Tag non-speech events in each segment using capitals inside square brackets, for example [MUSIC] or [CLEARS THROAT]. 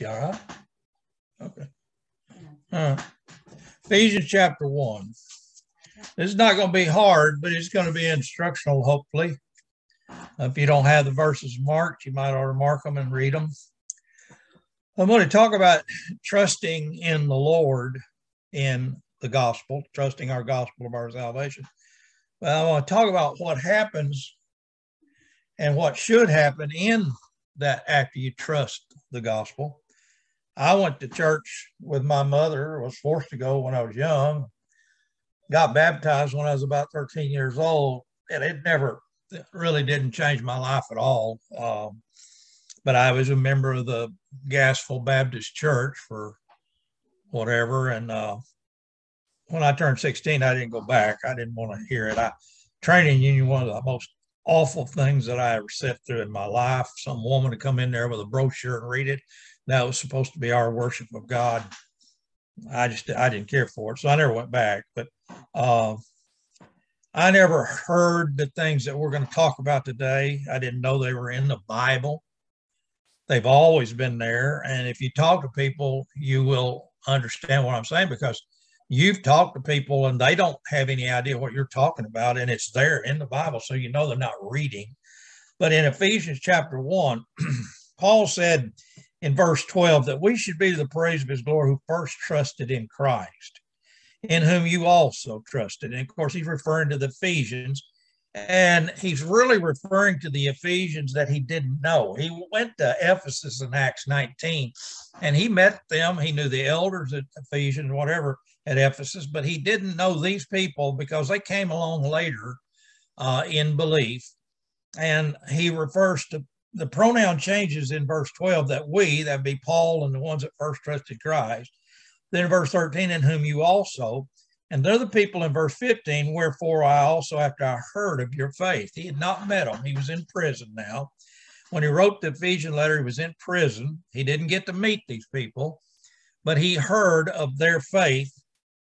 You all right? Okay. All right. Ephesians chapter 1. This is not going to be hard, but it's going to be instructional, hopefully. If you don't have the verses marked, you might ought to mark them and read them. I'm going to talk about trusting in the Lord in the gospel, trusting our gospel of our salvation. But I want to talk about what happens and what should happen in that after you trust the gospel. I went to church with my mother, was forced to go when I was young, got baptized when I was about 13 years old, and it never it really didn't change my life at all. Um, but I was a member of the Gasville Baptist Church for whatever. And uh, when I turned 16, I didn't go back. I didn't want to hear it. I training union, one of the most awful things that I ever sat through in my life. Some woman to come in there with a brochure and read it. That was supposed to be our worship of God. I just I didn't care for it, so I never went back. But uh, I never heard the things that we're going to talk about today. I didn't know they were in the Bible. They've always been there, and if you talk to people, you will understand what I'm saying because you've talked to people and they don't have any idea what you're talking about and it's there in the bible so you know they're not reading but in ephesians chapter 1 [CLEARS THROAT] paul said in verse 12 that we should be the praise of his glory who first trusted in christ in whom you also trusted and of course he's referring to the ephesians and he's really referring to the Ephesians that he didn't know. He went to Ephesus in Acts 19 and he met them. He knew the elders at Ephesians, whatever, at Ephesus, but he didn't know these people because they came along later uh, in belief. And he refers to the pronoun changes in verse 12 that we, that be Paul and the ones that first trusted Christ. Then verse 13, in whom you also. And they're the people in verse 15, wherefore I also, after I heard of your faith, he had not met them. He was in prison now. When he wrote the Ephesian letter, he was in prison. He didn't get to meet these people, but he heard of their faith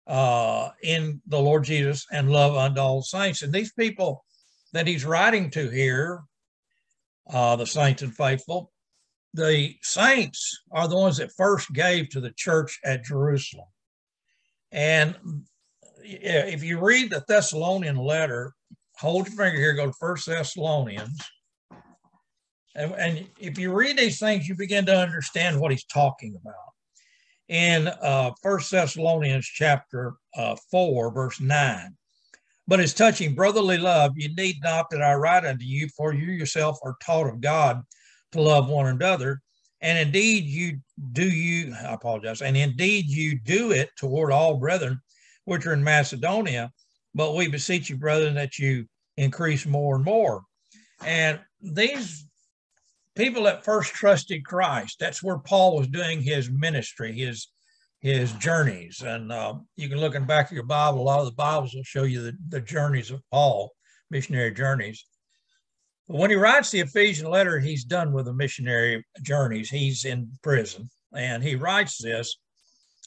uh, in the Lord Jesus and love unto all saints. And these people that he's writing to here, uh, the saints and faithful, the saints are the ones that first gave to the church at Jerusalem. And if you read the Thessalonian letter, hold your finger here, go to First Thessalonians. And, and if you read these things, you begin to understand what he's talking about in uh, 1 Thessalonians chapter uh, 4, verse 9. But as touching brotherly love, you need not that I write unto you, for you yourself are taught of God to love one another. And indeed, you do you, I apologize, and indeed you do it toward all brethren which are in Macedonia. But we beseech you, brethren, that you increase more and more. And these people that first trusted Christ. That's where Paul was doing his ministry, his his journeys. And uh, you can look in back of your Bible. A lot of the Bibles will show you the, the journeys of Paul, missionary journeys. But when he writes the Ephesian letter, he's done with the missionary journeys. He's in prison, and he writes this.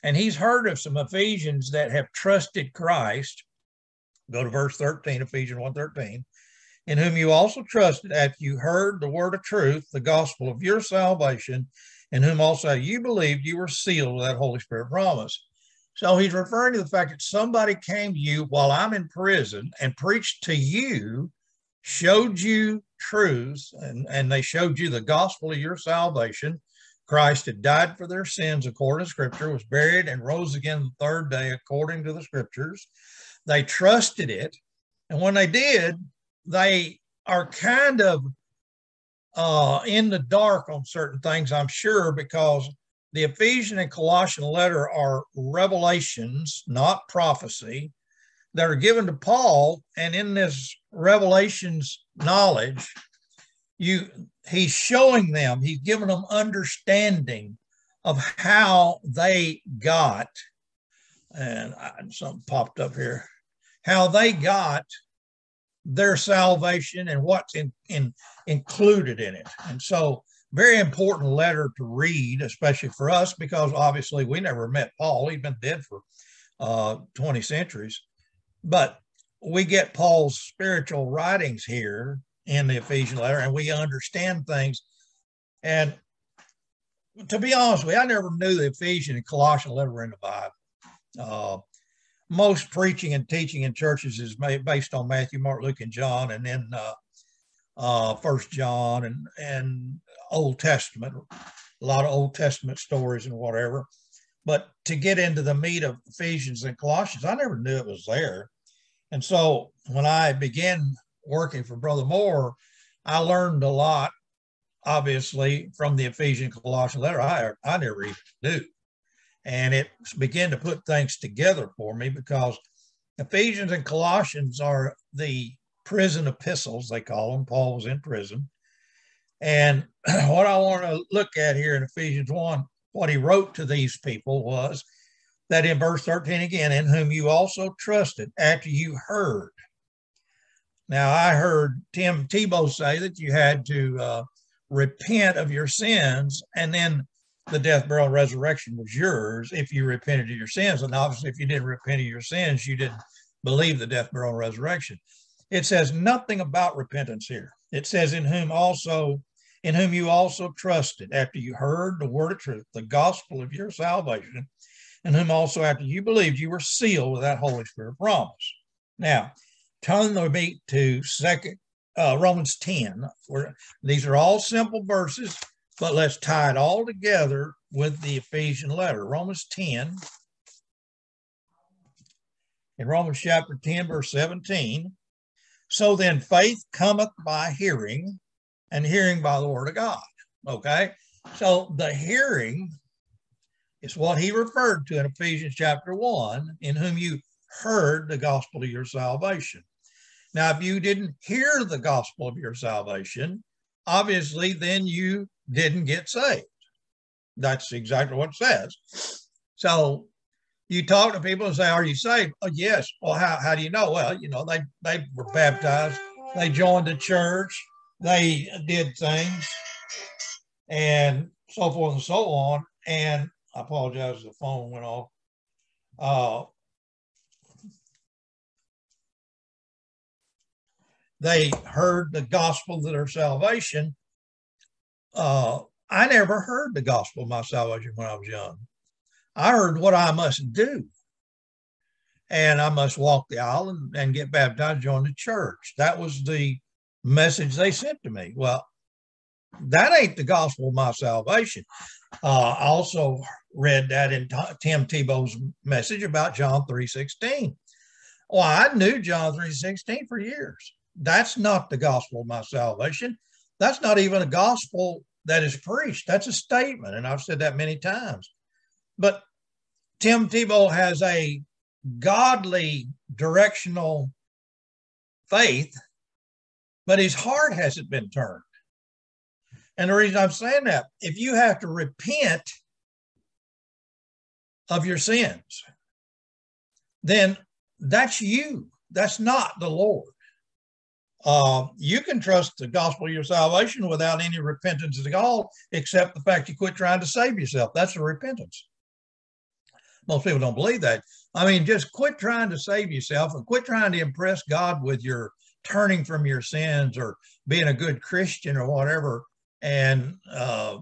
And he's heard of some Ephesians that have trusted Christ. Go to verse 13, Ephesians 1 13 in whom you also trusted after you heard the word of truth, the gospel of your salvation, in whom also you believed you were sealed with that Holy Spirit promise. So he's referring to the fact that somebody came to you while I'm in prison and preached to you, showed you truths, and, and they showed you the gospel of your salvation. Christ had died for their sins according to scripture, was buried, and rose again the third day according to the scriptures. They trusted it. And when they did, they are kind of uh, in the dark on certain things, I'm sure, because the Ephesian and Colossian letter are revelations, not prophecy, that are given to Paul. And in this revelations knowledge, you he's showing them, he's giving them understanding of how they got, and I, something popped up here, how they got their salvation and what's in, in, included in it. And so, very important letter to read, especially for us, because obviously we never met Paul. He'd been dead for uh, 20 centuries. But we get Paul's spiritual writings here in the Ephesian letter, and we understand things. And to be honest with you, I never knew the Ephesian and Colossian letter were in the Bible. Uh, most preaching and teaching in churches is based on Matthew, Mark, Luke, and John, and then uh, uh, First John and and Old Testament, a lot of Old Testament stories and whatever. But to get into the meat of Ephesians and Colossians, I never knew it was there. And so when I began working for Brother Moore, I learned a lot, obviously, from the Ephesian Colossian letter. I, I never even knew. And it began to put things together for me because Ephesians and Colossians are the prison epistles, they call them. Paul was in prison. And [CLEARS THROAT] what I want to look at here in Ephesians 1, what he wrote to these people was that in verse 13 again, in whom you also trusted after you heard. Now, I heard Tim Tebow say that you had to uh, repent of your sins, and then the death, burial, and resurrection was yours if you repented of your sins. And obviously, if you didn't repent of your sins, you didn't believe the death, burial, and resurrection. It says nothing about repentance here. It says, in whom also, in whom you also trusted after you heard the word of truth, the gospel of your salvation, and whom also after you believed, you were sealed with that Holy Spirit promise. Now, turn the beat to second uh, Romans 10. Where these are all simple verses, but let's tie it all together with the Ephesian letter. Romans 10. In Romans chapter 10, verse 17, so then faith cometh by hearing, and hearing by the word of God. Okay. So the hearing is what he referred to in Ephesians chapter 1, in whom you heard the gospel of your salvation. Now, if you didn't hear the gospel of your salvation, obviously then you didn't get saved. That's exactly what it says. So you talk to people and say, Are you saved? Oh, yes. Well, how, how do you know? Well, you know, they, they were baptized, they joined the church, they did things, and so forth and so on. And I apologize, the phone went off. Uh, they heard the gospel of their salvation. Uh, I never heard the gospel of my salvation when I was young. I heard what I must do. And I must walk the aisle and, and get baptized, join the church. That was the message they sent to me. Well, that ain't the gospel of my salvation. Uh, I also read that in Tim Tebow's message about John 3.16. Well, I knew John 3.16 for years. That's not the gospel of my salvation. That's not even a gospel that is preached. That's a statement. And I've said that many times. But Tim Tebow has a godly directional faith, but his heart hasn't been turned. And the reason I'm saying that, if you have to repent of your sins, then that's you. That's not the Lord. Uh, you can trust the gospel of your salvation without any repentance at all, except the fact you quit trying to save yourself. That's a repentance. Most people don't believe that. I mean, just quit trying to save yourself and quit trying to impress God with your turning from your sins or being a good Christian or whatever, and uh,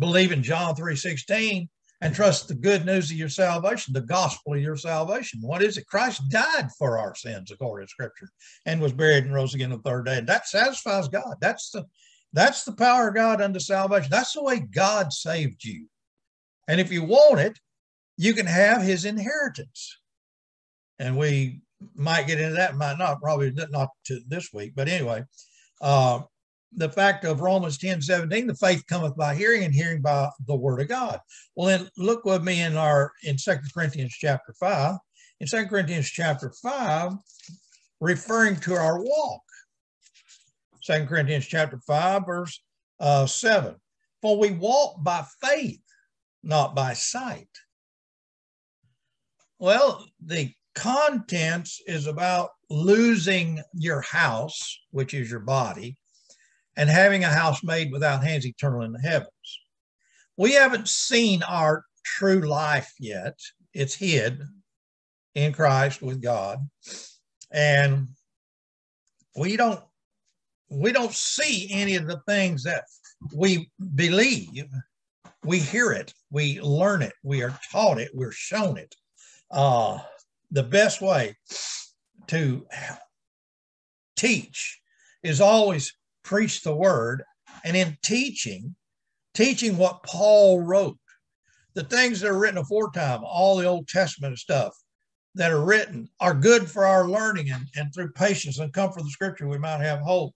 believe in John three sixteen and trust the good news of your salvation, the gospel of your salvation. What is it? Christ died for our sins, according to Scripture, and was buried and rose again the third day. And that satisfies God. That's the that's the power of God unto salvation. That's the way God saved you. And if you want it, you can have his inheritance. And we might get into that, might not, probably not to this week, but anyway, uh, the fact of Romans 10 17, the faith cometh by hearing, and hearing by the word of God. Well, then look with me in our in Second Corinthians chapter 5. In Second Corinthians chapter 5, referring to our walk. Second Corinthians chapter 5, verse uh, 7. For we walk by faith, not by sight. Well, the contents is about losing your house, which is your body, and having a house made without hands eternal in the heavens. We haven't seen our true life yet. It's hid in Christ with God. And we don't we don't see any of the things that we believe we hear it, we learn it, we are taught it, we're shown it. Uh, the best way to teach is always preach the word. And in teaching, teaching what Paul wrote, the things that are written aforetime, all the Old Testament stuff that are written are good for our learning and, and through patience and comfort of the scripture, we might have hope.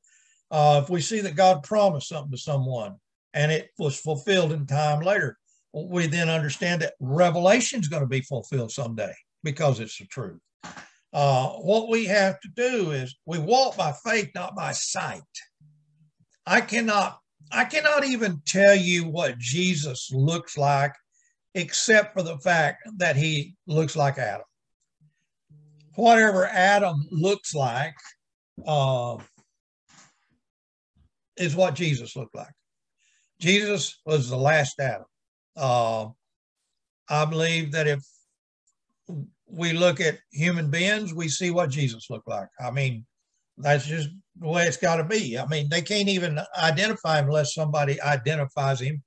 Uh, if we see that God promised something to someone and it was fulfilled in time later, we then understand that revelation is going to be fulfilled someday because it's the truth. Uh, what we have to do is we walk by faith, not by sight. I cannot, I cannot even tell you what Jesus looks like, except for the fact that he looks like Adam. Whatever Adam looks like, uh, is what Jesus looked like. Jesus was the last Adam. Uh, I believe that if we look at human beings, we see what Jesus looked like. I mean, that's just the way it's got to be. I mean, they can't even identify him unless somebody identifies him.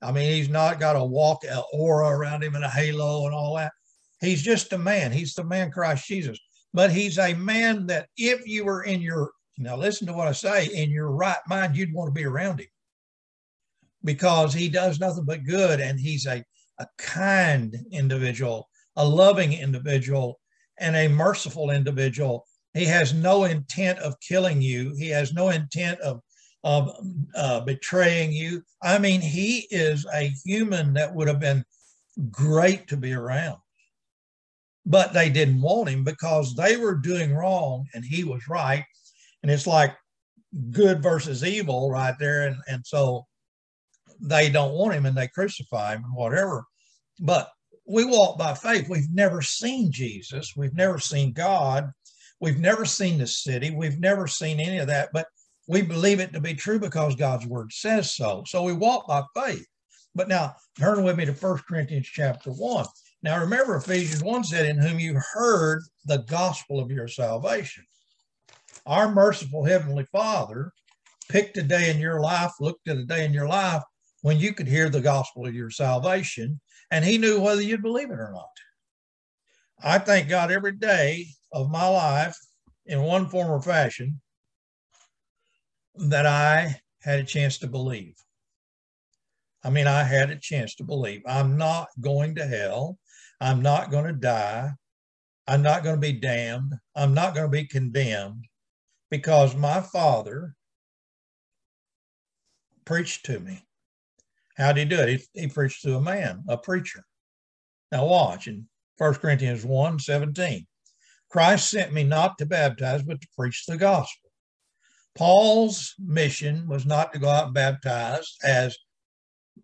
I mean, he's not got a walk, an aura around him and a halo and all that. He's just a man. He's the man Christ Jesus. But he's a man that if you were in your now, listen to what I say. In your right mind, you'd want to be around him because he does nothing but good and he's a, a kind individual, a loving individual, and a merciful individual. He has no intent of killing you, he has no intent of, of uh, betraying you. I mean, he is a human that would have been great to be around. But they didn't want him because they were doing wrong and he was right. And it's like good versus evil right there. And and so they don't want him and they crucify him and whatever. But we walk by faith. We've never seen jesus. We've never seen god we've never seen the city. We've never seen any of that but we believe it to be true because god's word says so. So we walk by faith. But now turn with me to First corinthians chapter 1 now remember ephesians 1 said in whom you heard the gospel of your salvation. Our merciful Heavenly Father picked a day in your life, looked at a day in your life when you could hear the gospel of your salvation, and He knew whether you'd believe it or not. I thank God every day of my life in one form or fashion that I had a chance to believe. I mean, I had a chance to believe. I'm not going to hell. I'm not going to die. I'm not going to be damned. I'm not going to be condemned because my father preached to me. How did he do it? He, he preached to a man, a preacher. Now watch in 1 Corinthians 1 17. Christ sent me not to baptize, but to preach the gospel. Paul's mission was not to go out and baptize as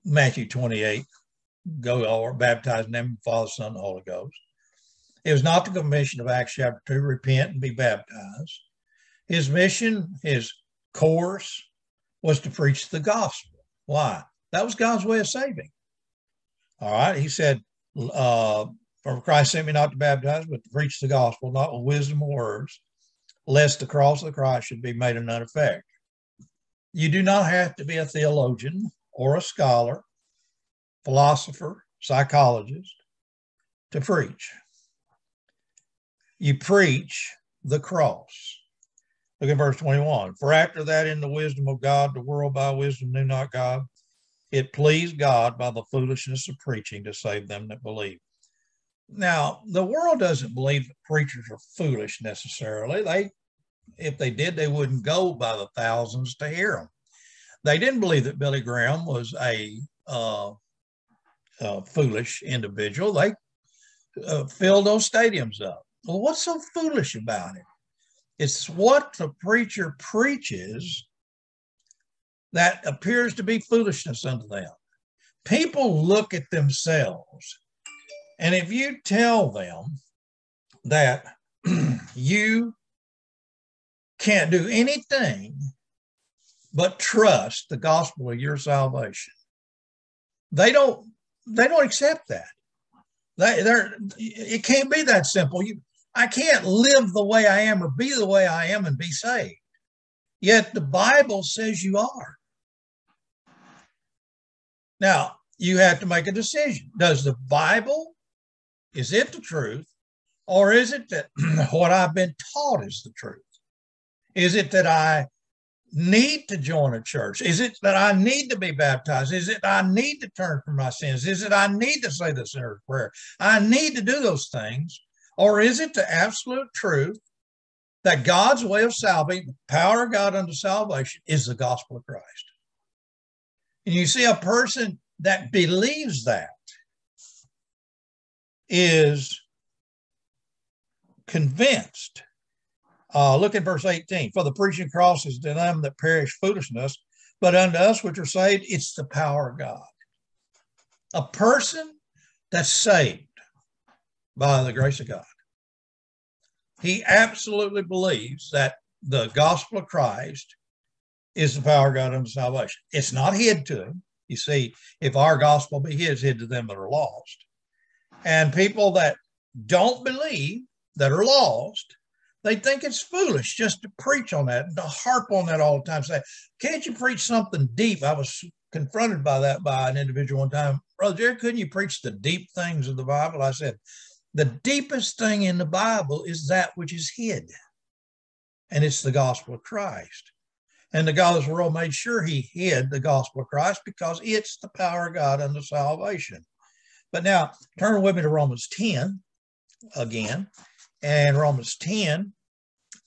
Matthew 28, go or baptize in the name of the Father, Son, and Holy Ghost. It was not the commission of Acts chapter 2, repent and be baptized. His mission, his course was to preach the gospel. Why? That was God's way of saving. All right. He said, uh, For Christ sent me not to baptize, but to preach the gospel, not with wisdom or words, lest the cross of the Christ should be made of none effect. You do not have to be a theologian or a scholar, philosopher, psychologist to preach. You preach the cross. Look at verse 21. For after that, in the wisdom of God, the world by wisdom knew not God. It pleased God by the foolishness of preaching to save them that believe. Now, the world doesn't believe that preachers are foolish necessarily. They, if they did, they wouldn't go by the thousands to hear them. They didn't believe that Billy Graham was a, uh, a foolish individual. They uh, filled those stadiums up. Well, what's so foolish about it? It's what the preacher preaches that appears to be foolishness unto them. People look at themselves, and if you tell them that [CLEARS THROAT] you can't do anything but trust the gospel of your salvation, they don't they don't accept that. They, they're, it can't be that simple. You, I can't live the way I am or be the way I am and be saved. Yet the Bible says you are. Now, you have to make a decision. Does the Bible, is it the truth? Or is it that [CLEARS THROAT] what I've been taught is the truth? Is it that I need to join a church? Is it that I need to be baptized? Is it I need to turn from my sins? Is it I need to say the sinner's prayer? I need to do those things. Or is it the absolute truth that God's way of salvation, the power of God unto salvation, is the gospel of Christ? And you see, a person that believes that is convinced. Uh, look at verse 18. For the preaching cross is to them that perish foolishness, but unto us which are saved, it's the power of God. A person that's saved by the grace of God, he absolutely believes that the gospel of Christ is the power of God unto salvation. It's not hid to him. You see, if our gospel be his, hid to them that are lost. And people that don't believe, that are lost, they think it's foolish just to preach on that and to harp on that all the time. Say, can't you preach something deep? I was confronted by that by an individual one time. Brother Jerry, couldn't you preach the deep things of the Bible? I said, the deepest thing in the Bible is that which is hid, and it's the gospel of Christ. And the God of this world made sure he hid the gospel of Christ because it's the power of God unto salvation. But now turn with me to Romans 10 again. And Romans 10,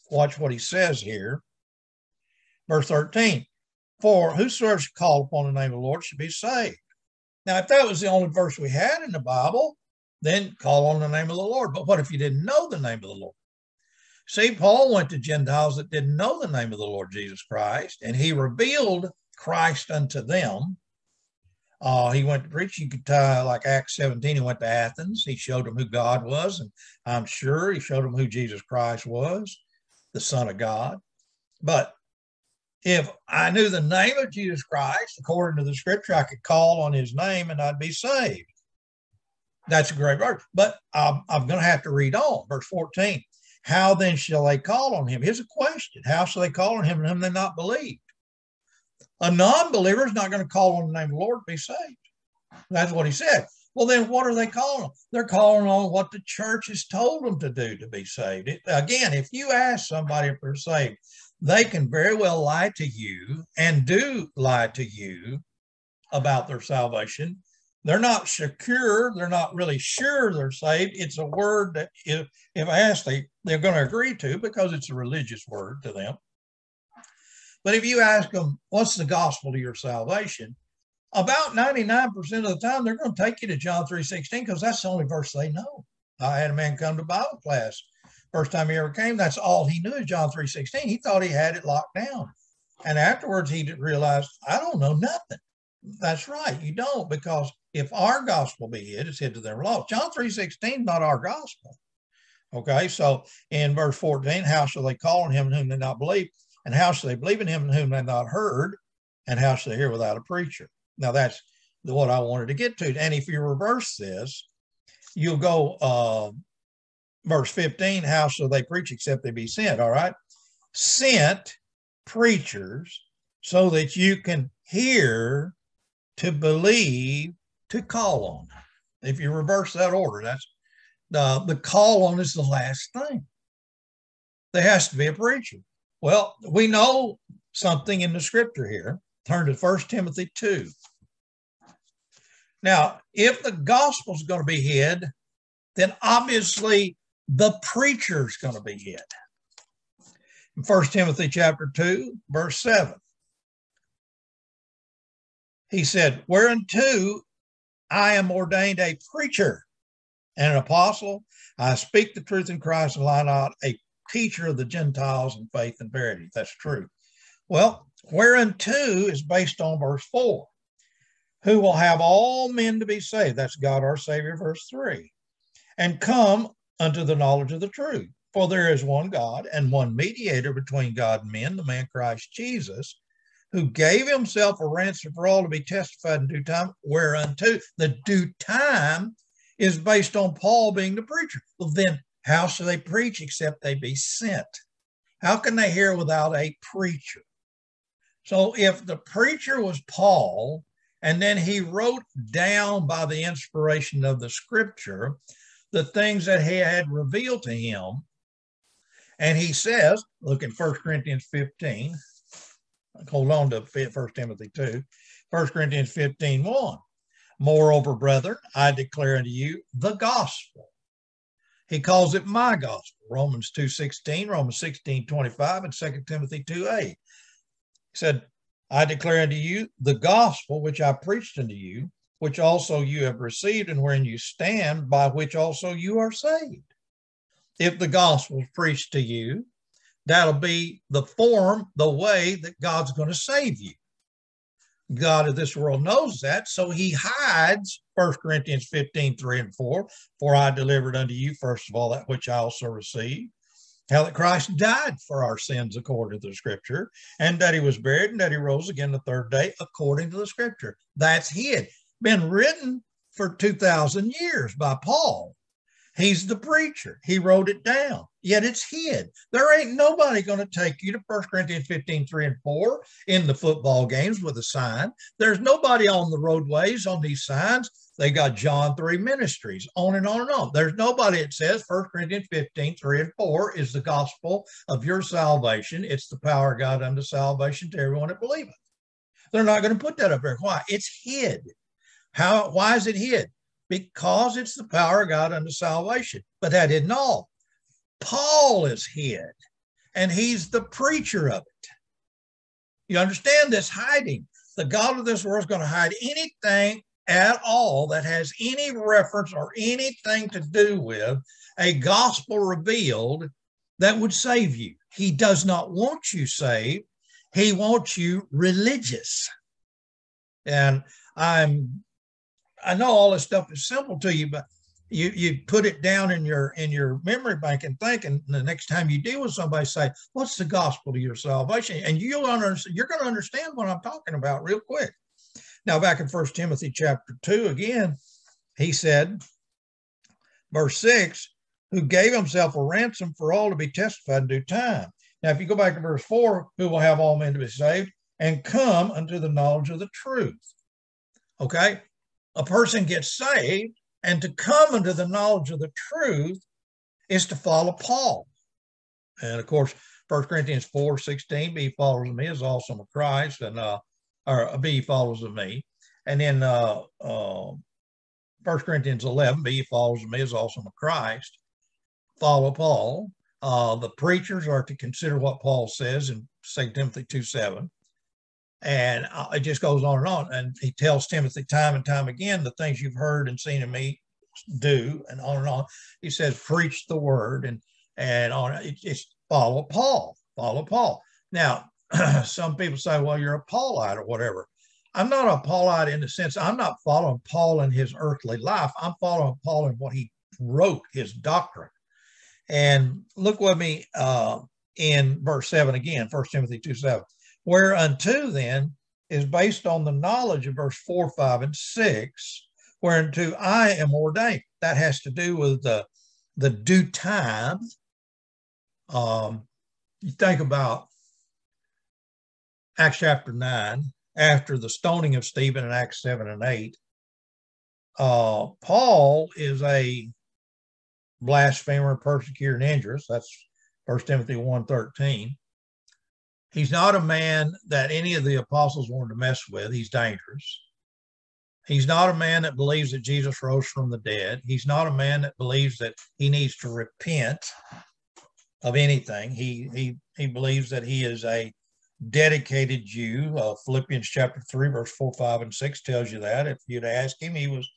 watch what he says here. Verse 13 For whosoever shall call upon the name of the Lord should be saved. Now, if that was the only verse we had in the Bible, then call on the name of the Lord. But what if you didn't know the name of the Lord? See, Paul went to Gentiles that didn't know the name of the Lord Jesus Christ, and he revealed Christ unto them. Uh, he went to preach. You could uh, like Acts 17. He went to Athens. He showed them who God was, and I'm sure he showed them who Jesus Christ was, the Son of God. But if I knew the name of Jesus Christ, according to the Scripture, I could call on His name and I'd be saved. That's a great verse. But I'm, I'm going to have to read on. Verse 14. How then shall they call on him? Here's a question How shall they call on him in whom they not believe? A non believer is not going to call on the name of the Lord to be saved. That's what he said. Well, then what are they calling They're calling on what the church has told them to do to be saved. It, again, if you ask somebody if they're saved, they can very well lie to you and do lie to you about their salvation they're not secure. They're not really sure they're saved. It's a word that if, if asked, they, they're going to agree to because it's a religious word to them. But if you ask them, what's the gospel to your salvation? About 99% of the time, they're going to take you to John 3.16 because that's the only verse they know. I had a man come to Bible class. First time he ever came, that's all he knew is John 3.16. He thought he had it locked down. And afterwards, he realized, I don't know nothing. That's right. You don't because if our gospel be hid, it's hid to their law. John 3.16 not our gospel. Okay, so in verse 14, how shall they call on him whom they not believe? And how shall they believe in him whom they have not heard? And how shall they hear without a preacher? Now that's what I wanted to get to. And if you reverse this, you'll go uh, verse 15, how shall they preach except they be sent? All right. Sent preachers so that you can hear to believe to call on. If you reverse that order, that's the, the call on is the last thing. There has to be a preacher. Well, we know something in the scripture here. Turn to 1 Timothy 2. Now, if the gospel is going to be hid, then obviously the preacher is going to be hid. In 1 Timothy chapter 2, verse 7. He said, Whereunto I am ordained a preacher and an apostle. I speak the truth in Christ and lie not, a teacher of the Gentiles in faith and verity. That's true. Well, whereunto is based on verse 4 who will have all men to be saved. That's God our Savior, verse 3. And come unto the knowledge of the truth. For there is one God and one mediator between God and men, the man Christ Jesus, who gave himself a ransom for all to be testified in due time, whereunto the due time is based on Paul being the preacher. Well, then how shall they preach except they be sent? How can they hear without a preacher? So if the preacher was Paul And then he wrote down by the inspiration of the scripture the things that he had revealed to him. And he says, look in 1 Corinthians 15, hold on to 1 Timothy 2, 1 Corinthians 15, 1. Moreover, brethren, I declare unto you the gospel. He calls it my gospel. Romans 2.16, Romans 16.25, and 2 Timothy 2.8. He said, I declare unto you the gospel which I preached unto you, which also you have received and wherein you stand, by which also you are saved. If the gospel is preached to you, that'll be the form, the way that God's going to save you. God of this world knows that, so he hides 1 Corinthians 15, 3 and 4. For I delivered unto you, first of all, that which I also received, how that Christ died for our sins according to the scripture, and that he was buried, and that he rose again the third day according to the scripture. That's hid. Been written for 2,000 years by Paul. He's the preacher. He wrote it down, yet it's hid. There ain't nobody going to take you to 1 Corinthians 15, 3 and 4 in the football games with a sign. There's nobody on the roadways on these signs. They got John 3 ministries, on and on and on. There's nobody that says 1 Corinthians 15, 3 and 4 is the gospel of your salvation. It's the power of God unto salvation to everyone that believeth. They're not going to put that up there. Why? It's hid. How? Why is it hid? Because it's the power of God unto salvation. But that isn't all. Paul is hid, and he's the preacher of it. You understand this hiding? The God of this world is going to hide anything at all that has any reference or anything to do with a gospel revealed that would save you. He does not want you saved, he wants you religious. And I'm I know all this stuff is simple to you, but you you put it down in your in your memory bank and think, and the next time you deal with somebody, say, "What's the gospel to your salvation?" And you'll understand. You're going to understand what I'm talking about real quick. Now, back in First Timothy chapter two, again, he said, verse six, "Who gave himself a ransom for all to be testified in due time." Now, if you go back to verse four, who will have all men to be saved and come unto the knowledge of the truth. Okay, a person gets saved and to come into the knowledge of the truth is to follow Paul. And of course, 1 Corinthians 4 16, be followers of me is also of Christ, and uh, or uh, be followers of me. And then uh, uh, 1 Corinthians 11, be followers of me is also of Christ. Follow Paul. Uh, the preachers are to consider what Paul says in 2 Timothy 2 7. And it just goes on and on. And he tells Timothy time and time again the things you've heard and seen in me do, and on and on. He says, preach the word and and on. It's follow Paul, follow Paul. Now, [CLEARS THROAT] some people say, well, you're a Paulite or whatever. I'm not a Paulite in the sense I'm not following Paul in his earthly life. I'm following Paul in what he wrote, his doctrine. And look with me uh, in verse 7 again, 1 Timothy 2 7. Whereunto then is based on the knowledge of verse 4, 5, and 6, whereunto I am ordained. That has to do with the, the due time. Um, you think about Acts chapter 9, after the stoning of Stephen in Acts 7 and 8. Uh, Paul is a blasphemer, persecutor, and injurious. That's 1 Timothy 1 13. He's not a man that any of the apostles wanted to mess with. He's dangerous. He's not a man that believes that Jesus rose from the dead. He's not a man that believes that he needs to repent of anything. He he he believes that he is a dedicated Jew. Uh, Philippians chapter three, verse four, five, and six tells you that. If you'd ask him, he was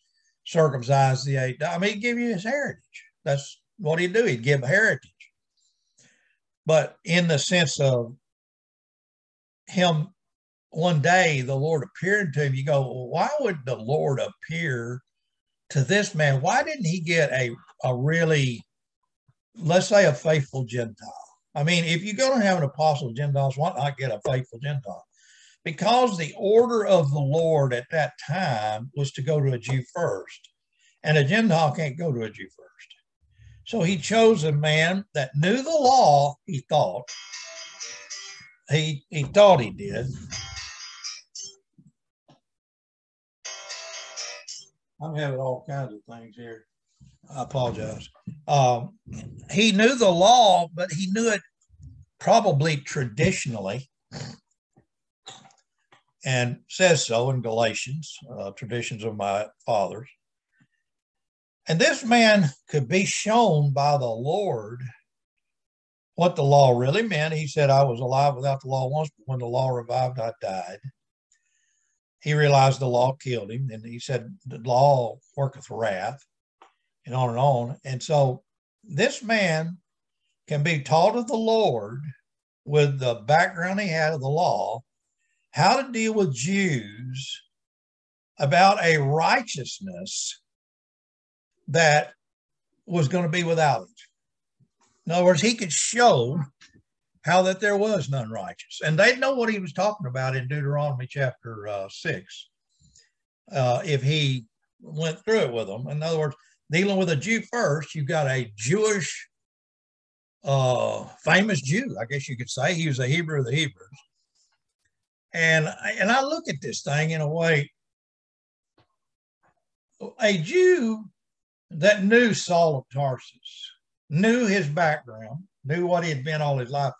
circumcised the eighth. I mean, he'd give you his heritage. That's what he'd do. He'd give heritage. But in the sense of him one day the Lord appeared to him. You go, well, why would the Lord appear to this man? Why didn't he get a, a really, let's say, a faithful Gentile? I mean, if you're going to have an apostle Gentiles, why not get a faithful Gentile? Because the order of the Lord at that time was to go to a Jew first, and a Gentile can't go to a Jew first. So he chose a man that knew the law, he thought, he he thought he did. I'm having all kinds of things here. I apologize. Um, he knew the law, but he knew it probably traditionally and says so in Galatians, uh, traditions of my fathers. And this man could be shown by the Lord what the law really meant. He said, I was alive without the law once, but when the law revived, I died. He realized the law killed him, and he said, The law worketh wrath, and on and on. And so this man can be taught of the Lord with the background he had of the law, how to deal with Jews about a righteousness that was going to be without it. In other words, he could show how that there was none righteous. And they'd know what he was talking about in Deuteronomy chapter uh, 6 uh, if he went through it with them. In other words, dealing with a Jew first, you've got a Jewish, uh, famous Jew, I guess you could say. He was a Hebrew of the Hebrews. And, and I look at this thing in a way, a Jew that knew Saul of Tarsus, knew his background, knew what he had been all his life,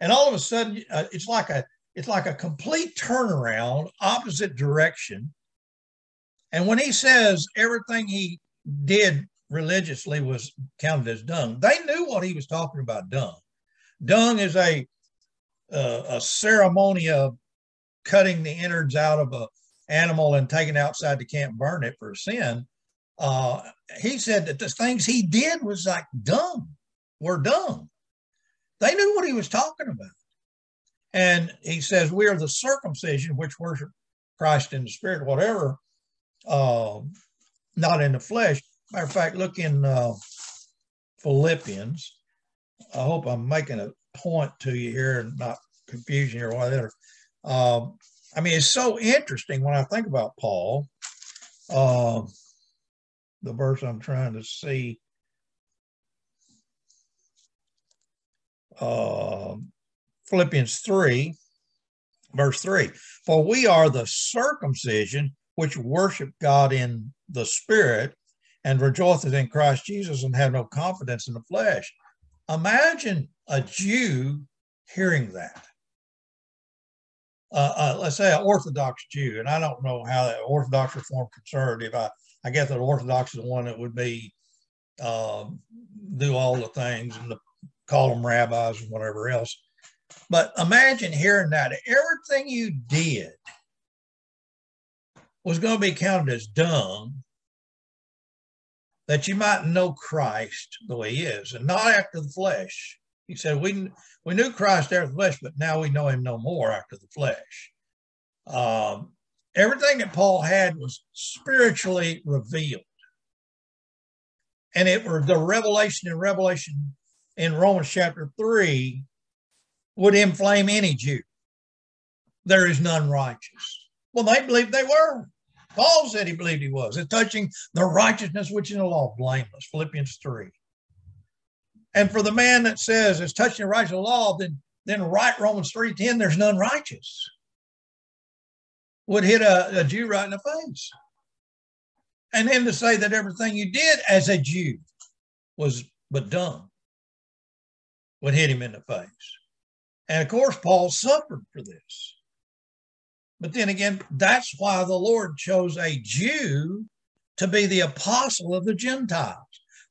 and all of a sudden uh, it's like a it's like a complete turnaround, opposite direction. And when he says everything he did religiously was counted as dung, they knew what he was talking about. Dung, dung is a uh, a ceremony of cutting the innards out of a animal and taking outside the camp, burn it for sin uh, he said that the things he did was like dumb, were dumb. They knew what he was talking about. And he says, We are the circumcision which worship Christ in the spirit, whatever, uh, not in the flesh. Matter of fact, look in uh, Philippians. I hope I'm making a point to you here and not confusing you or whatever. Um, I mean, it's so interesting when I think about Paul. Uh, the verse I'm trying to see. Uh, Philippians 3, verse 3 For we are the circumcision which worship God in the Spirit and rejoiceth in Christ Jesus and have no confidence in the flesh. Imagine a Jew hearing that. Uh, uh, let's say an Orthodox Jew, and I don't know how that Orthodox Reformed conservative. I I guess the Orthodox is the one that would be uh, do all the things and the, call them rabbis and whatever else. But imagine hearing that everything you did was going to be counted as dung, that you might know Christ the way he is and not after the flesh. He said, We, we knew Christ after the flesh, but now we know him no more after the flesh. Um, everything that Paul had was spiritually revealed. And it were the revelation in Revelation in Romans chapter 3 would inflame any Jew. There is none righteous. Well, they believed they were. Paul said he believed he was. It's touching the righteousness which in the law, blameless. Philippians 3. And for the man that says it's touching the righteousness righteous law, then then right Romans 3:10, there's none righteous would hit a, a Jew right in the face. And then to say that everything you did as a Jew was but dumb would hit him in the face. And of course, Paul suffered for this. But then again, that's why the Lord chose a Jew to be the apostle of the Gentiles.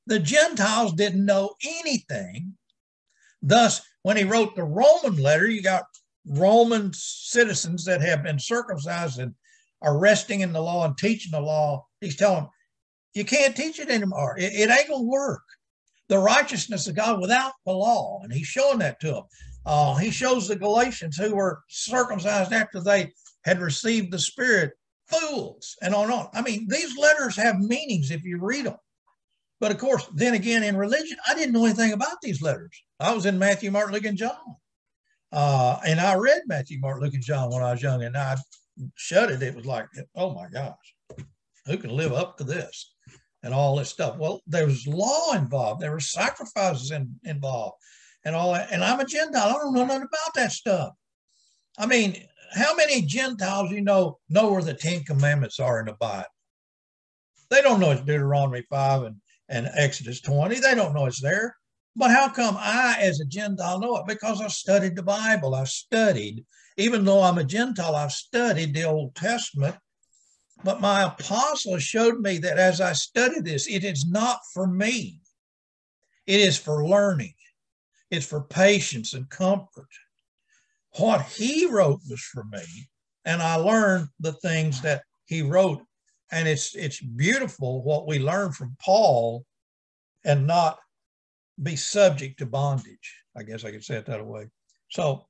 The Gentiles didn't know anything. Thus, when he wrote the Roman letter, you got Roman citizens that have been circumcised and are resting in the law and teaching the law, he's telling them, you can't teach it anymore. It, it ain't to work. The righteousness of God without the law. And he's showing that to them. Uh, he shows the Galatians who were circumcised after they had received the Spirit fools and on and on. I mean, these letters have meanings if you read them. But of course, then again, in religion, I didn't know anything about these letters. I was in Matthew, Mark, Luke, and John. Uh, and I read Matthew, Mark, Luke, and John when I was young, and I shut it. It was like, oh my gosh, who can live up to this and all this stuff? Well, there was law involved, there were sacrifices in, involved, and all that. And I'm a Gentile. I don't know nothing about that stuff. I mean, how many Gentiles you know know where the Ten Commandments are in the Bible? They don't know it's Deuteronomy 5 and, and Exodus 20. They don't know it's there. But how come I, as a Gentile, know it? Because I studied the Bible. I studied. Even though I'm a Gentile, I've studied the Old Testament. But my apostle showed me that as I study this, it is not for me. It is for learning. It's for patience and comfort. What he wrote was for me, and I learned the things that he wrote. And it's it's beautiful what we learn from Paul and not be subject to bondage. I guess I could say it that way. So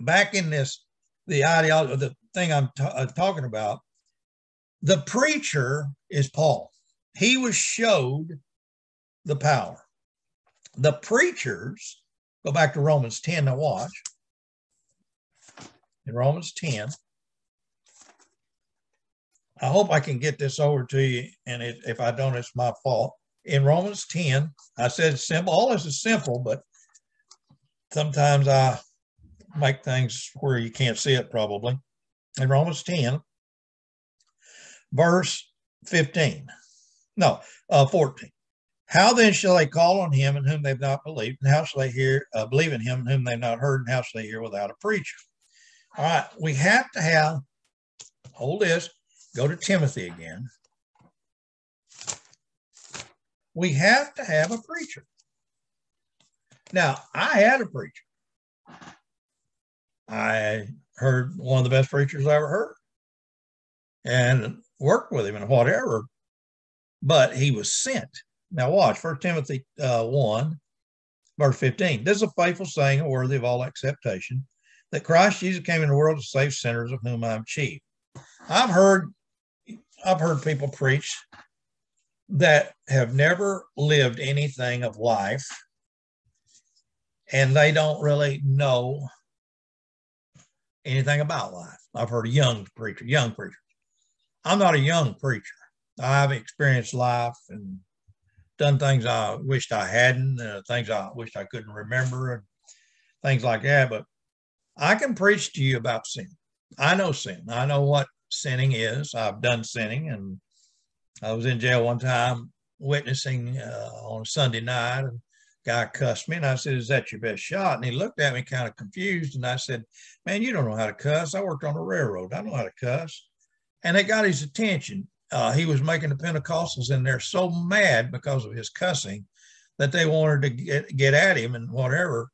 back in this, the ideology, the thing I'm t- uh, talking about, the preacher is Paul. He was showed the power. The preachers, go back to Romans 10 to watch. In Romans 10, I hope I can get this over to you, and it, if I don't, it's my fault. In Romans 10, I said simple. All this is simple, but sometimes I make things where you can't see it probably. In Romans 10, verse 15, no, uh, 14. How then shall they call on him in whom they've not believed? And how shall they hear, uh, believe in him in whom they've not heard? And how shall they hear without a preacher? All right, we have to have, hold this, go to Timothy again. We have to have a preacher. Now, I had a preacher. I heard one of the best preachers I ever heard and worked with him and whatever, but he was sent. Now, watch First Timothy uh, 1, verse 15. This is a faithful saying, worthy of all acceptation, that Christ Jesus came in the world to save sinners, of whom I'm chief. I've heard, I've heard people preach that have never lived anything of life, and they don't really know anything about life. I've heard a young preacher, young preacher. I'm not a young preacher. I've experienced life and done things I wished I hadn't, uh, things I wished I couldn't remember, and things like that. But I can preach to you about sin. I know sin. I know what sinning is. I've done sinning, and I was in jail one time witnessing uh, on Sunday night, and guy cussed me, and I said, "Is that your best shot?" And he looked at me kind of confused, and I said, "Man, you don't know how to cuss. I worked on a railroad. I know how to cuss." And it got his attention. Uh, he was making the Pentecostals in there so mad because of his cussing that they wanted to get, get at him and whatever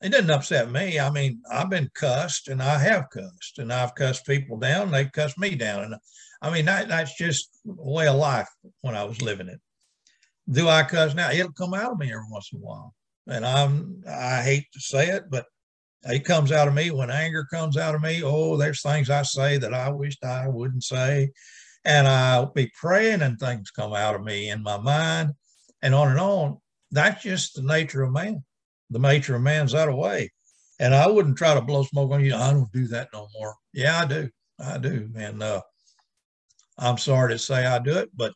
it didn't upset me. I mean, I've been cussed and I have cussed and I've cussed people down. They've cussed me down. And I mean, that, that's just way of life when I was living it. Do I cuss now? It'll come out of me every once in a while. And I'm, I hate to say it, but it comes out of me when anger comes out of me. Oh, there's things I say that I wished I wouldn't say. And I'll be praying and things come out of me in my mind and on and on. That's just the nature of man the nature of man's that way. And I wouldn't try to blow smoke on you. I don't do that no more. Yeah, I do. I do. And uh, I'm sorry to say I do it, but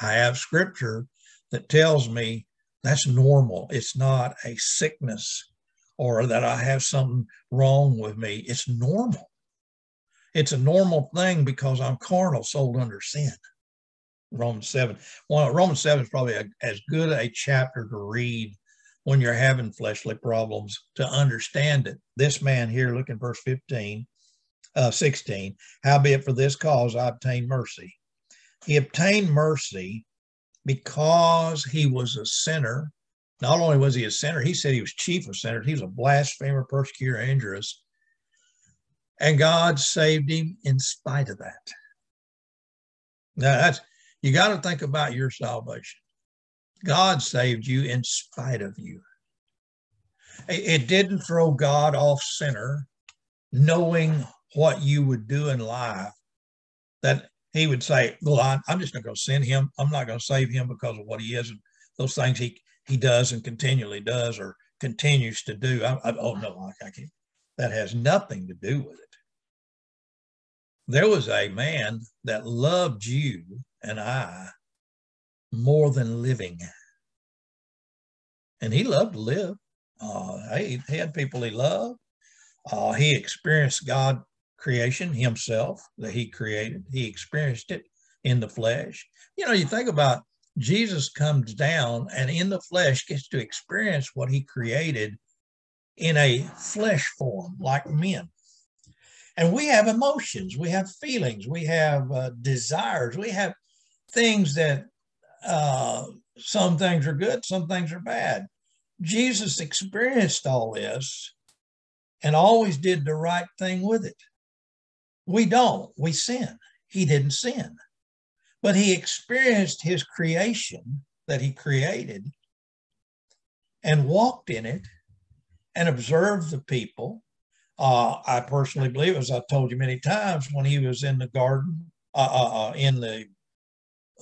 I have scripture that tells me that's normal. It's not a sickness or that I have something wrong with me. It's normal. It's a normal thing because I'm carnal, sold under sin. Romans 7. Well, Romans 7 is probably a, as good a chapter to read when you're having fleshly problems to understand it. This man here, look in verse 15, uh, 16, howbeit for this cause I obtained mercy. He obtained mercy because he was a sinner. Not only was he a sinner, he said he was chief of sinners. He was a blasphemer, persecutor, injurious. And God saved him in spite of that. Now that's you got to think about your salvation. God saved you in spite of you. It didn't throw God off center, knowing what you would do in life, that he would say, Well, I'm just not going to send him. I'm not going to save him because of what he is and those things he, he does and continually does or continues to do. I, I, oh, no, I, I can't. That has nothing to do with it. There was a man that loved you and I more than living. And he loved to live. Uh, he, he had people he loved. Uh, he experienced God creation himself that he created. He experienced it. in the flesh. You know, you think about Jesus comes down and in the flesh gets to experience what he created in a flesh form like men. And we have emotions, we have feelings, we have uh, desires, we have things that uh, some things are good, some things are bad. Jesus experienced all this and always did the right thing with it. We don't, we sin. He didn't sin, but he experienced his creation that he created and walked in it and observed the people. Uh, I personally believe, as I've told you many times, when he was in the garden, uh, uh, uh in the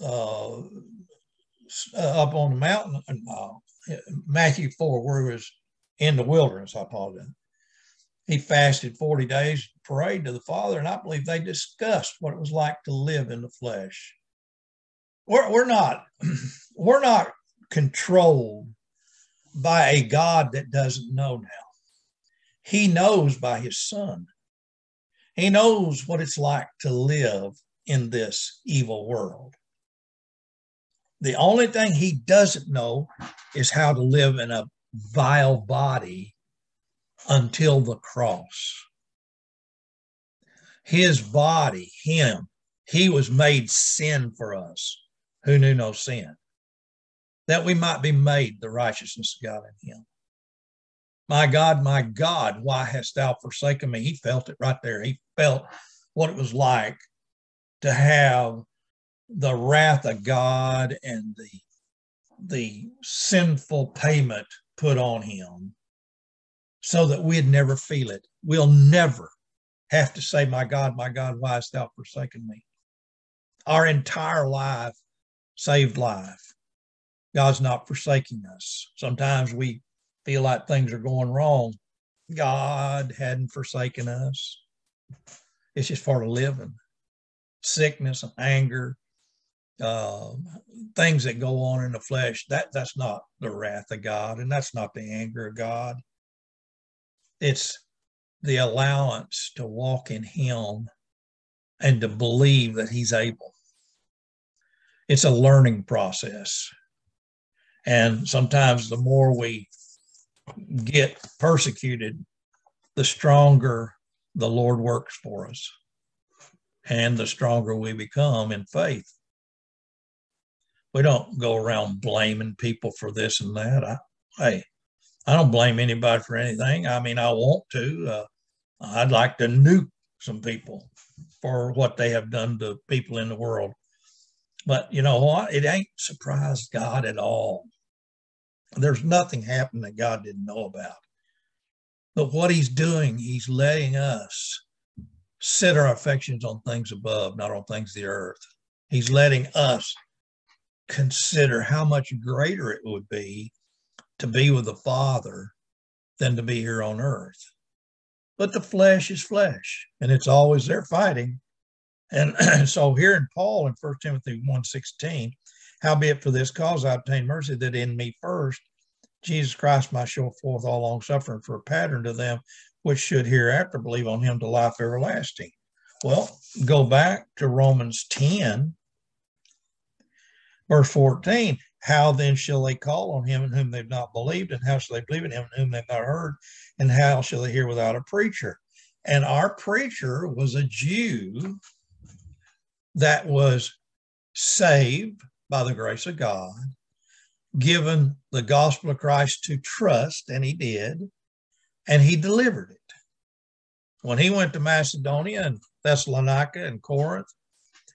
uh, uh, up on the mountain, Matthew 4, where he was in the wilderness, I apologize. He fasted 40 days, prayed to the Father, and I believe they discussed what it was like to live in the flesh. We're, we're not [CLEARS THROAT] we're not controlled by a God that doesn't know now. He knows by his son. He knows what it's like to live in this evil world. The only thing he doesn't know is how to live in a vile body until the cross. His body, him, he was made sin for us who knew no sin, that we might be made the righteousness of God in him. My God, my God, why hast thou forsaken me? He felt it right there. He felt what it was like to have the wrath of God and the the sinful payment put on him so that we'd never feel it. We'll never have to say, My God, my God, why hast thou forsaken me? Our entire life, saved life, God's not forsaking us. Sometimes we feel like things are going wrong. God hadn't forsaken us. It's just part of living. Sickness and anger, uh, things that go on in the flesh, that, that's not the wrath of God, and that's not the anger of God. It's the allowance to walk in Him and to believe that He's able. It's a learning process. And sometimes the more we get persecuted, the stronger the Lord works for us and the stronger we become in faith. We don't go around blaming people for this and that. I, hey, I don't blame anybody for anything. I mean, I want to. Uh, I'd like to nuke some people for what they have done to people in the world. But you know what? It ain't surprised God at all. There's nothing happened that God didn't know about. But what he's doing, he's letting us set our affections on things above, not on things of the earth. He's letting us consider how much greater it would be to be with the Father than to be here on earth. But the flesh is flesh, and it's always there fighting. And [CLEARS THROAT] so here in Paul in 1 Timothy 1.16, howbeit for this cause I obtained mercy, that in me first Jesus Christ might show forth all long suffering for a pattern to them which should hereafter believe on him to life everlasting. Well, go back to Romans 10, verse 14. How then shall they call on him in whom they've not believed? And how shall they believe in him in whom they've not heard? And how shall they hear without a preacher? And our preacher was a Jew that was saved by the grace of God, given the gospel of Christ to trust, and he did, and he delivered it. When he went to Macedonia and Thessalonica and Corinth,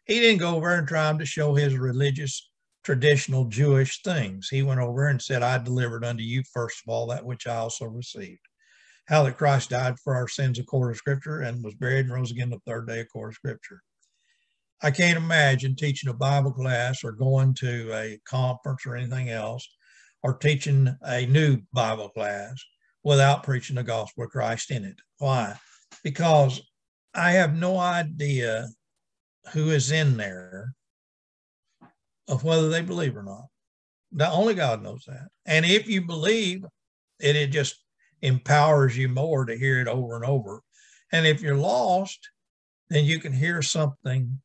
he didn't go over and try to show his religious traditional Jewish things. He went over and said, I delivered unto you, first of all, that which I also received. How that Christ died for our sins according to Scripture and was buried and rose again the third day according to Scripture. I can't imagine teaching a Bible class or going to a conference or anything else or teaching a new Bible class without preaching the gospel of Christ in it. Why? Because I have no idea who is in there of whether they believe or not. The only God knows that. And if you believe, it, it just empowers you more to hear it over and over. And if you're lost, then you can hear something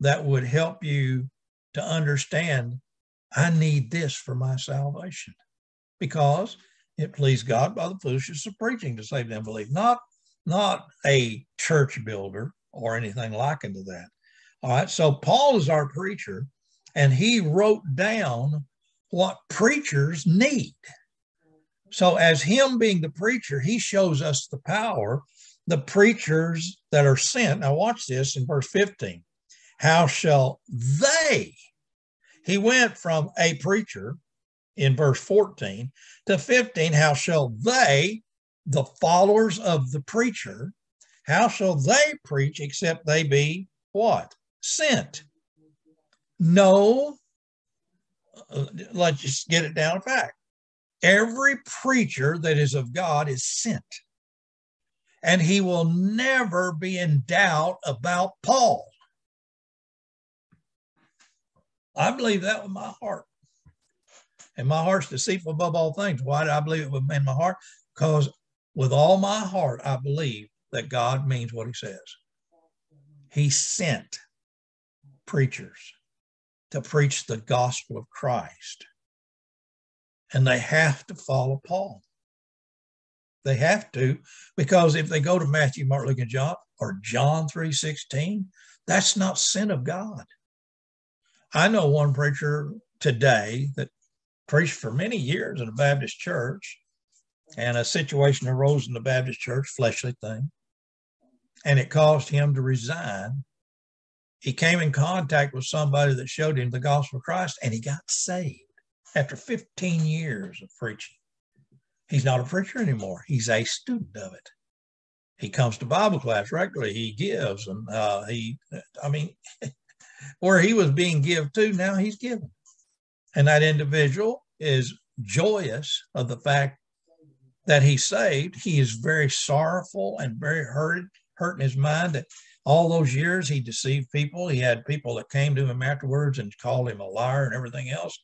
that would help you to understand I need this for my salvation because it pleased God by the foolishness of preaching to save them believe, not not a church builder or anything like into that. All right. So Paul is our preacher, and he wrote down what preachers need. So, as him being the preacher, he shows us the power, the preachers that are sent. Now, watch this in verse 15. How shall they? He went from a preacher in verse 14 to 15. How shall they, the followers of the preacher, how shall they preach except they be what? Sent. No, uh, let's just get it down fact. Every preacher that is of God is sent. And he will never be in doubt about Paul. I believe that with my heart. And my heart's deceitful above all things. Why do I believe it with in my heart? Because with all my heart, I believe that God means what he says. He sent preachers to preach the gospel of Christ. And they have to follow Paul. They have to, because if they go to Matthew, Mark, Luke, and John, or John 3.16, that's not sin of God. I know one preacher today that preached for many years in a Baptist church, and a situation arose in the Baptist church, fleshly thing, and it caused him to resign. He came in contact with somebody that showed him the gospel of Christ, and he got saved after 15 years of preaching. He's not a preacher anymore. He's a student of it. He comes to Bible class regularly. He gives, and uh, he, I mean, [LAUGHS] where he was being given to, now he's given. And that individual is joyous of the fact that he's saved. He is very sorrowful and very hurt, hurt in his mind that all those years he deceived people. He had people that came to him afterwards and called him a liar and everything else.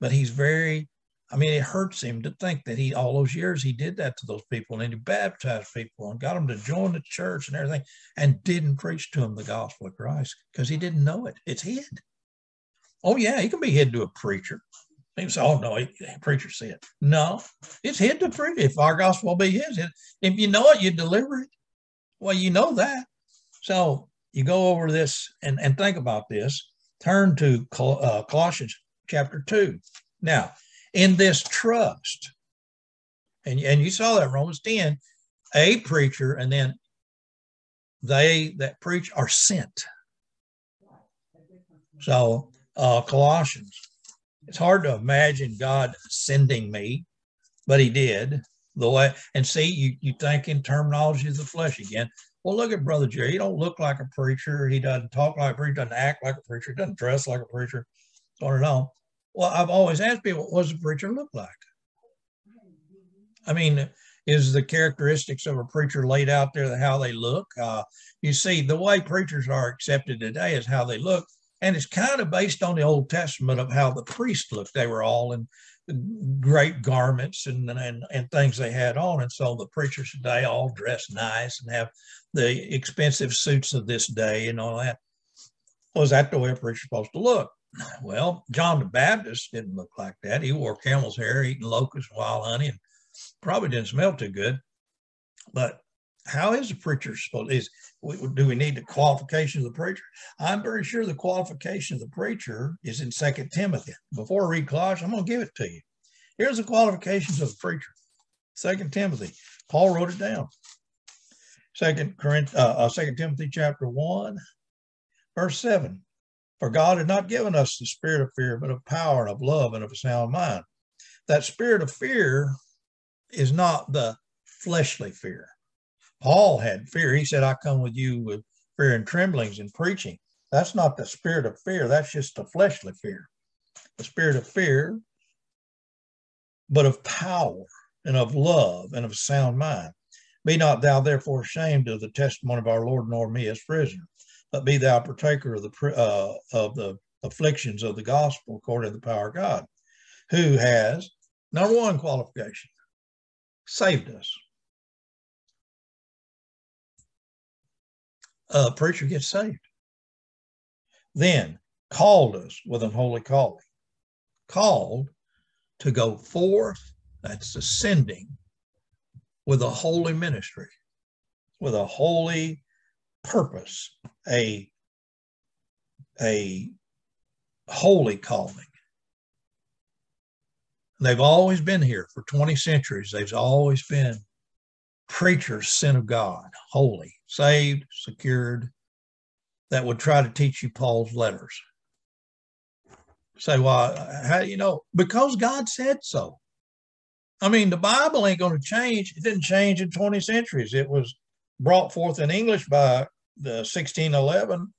But he's very, I mean, it hurts him to think that he, all those years, he did that to those people and he baptized people and got them to join the church and everything and didn't preach to them the gospel of Christ because he didn't know it. It's hid. Oh, yeah, he can be hid to a preacher. He say, oh, no, he, preacher said. No, it's hid to preach. If our gospel be his, if you know it, you deliver it. Well, you know that. So you go over this and, and think about this. Turn to Col- uh, Colossians chapter 2. Now, in this trust, and, and you saw that Romans 10, a preacher, and then they that preach are sent. So, uh, Colossians, it's hard to imagine God sending me, but He did. The way, and see, you, you think in terminology of the flesh again. Well, look at Brother Jerry. He don't look like a preacher. He doesn't talk like a preacher. Doesn't act like a preacher. Doesn't dress like a preacher. I don't know. Well, I've always asked people, what does a preacher look like? I mean, is the characteristics of a preacher laid out there how they look? Uh, you see, the way preachers are accepted today is how they look. And it's kind of based on the Old Testament of how the priests looked. They were all in great garments and, and, and things they had on. And so the preachers today all dress nice and have the expensive suits of this day and all that. Was that the way a preacher's supposed to look? [SIGHS] Well, John the Baptist didn't look like that. He wore camel's hair, eating locusts, wild honey, and probably didn't smell too good. But how is a preacher supposed? Is do we need the qualification of the preacher? I'm very sure the qualification of the preacher is in Second Timothy. Before I read Colossians, I'm going to give it to you. Here's the qualifications of the preacher. Second Timothy. Paul wrote it down. Second Corinth, uh, uh, Second Timothy chapter one, verse seven. For God had not given us the spirit of fear, but of power and of love and of a sound mind. That spirit of fear is not the fleshly fear. Paul had fear. He said, I come with you with fear and tremblings and preaching. That's not the spirit of fear. That's just the fleshly fear. The spirit of fear, but of power and of love and of sound mind. Be not thou therefore ashamed of the testimony of our Lord, nor me as prisoner but be thou partaker of the uh, of the afflictions of the gospel according to the power of God, who has number one qualification saved us. A preacher gets saved. then called us with an holy calling, called to go forth, that's ascending, with a holy ministry, with a holy purpose, a, a holy calling. They've always been here for 20 centuries. They've always been preachers sent of God, holy, saved, secured, that would try to teach you Paul's letters. Say, well, how do you know? Because God said so. I mean, the Bible ain't going to change. It didn't change in 20 centuries. It was brought forth in English by the 1611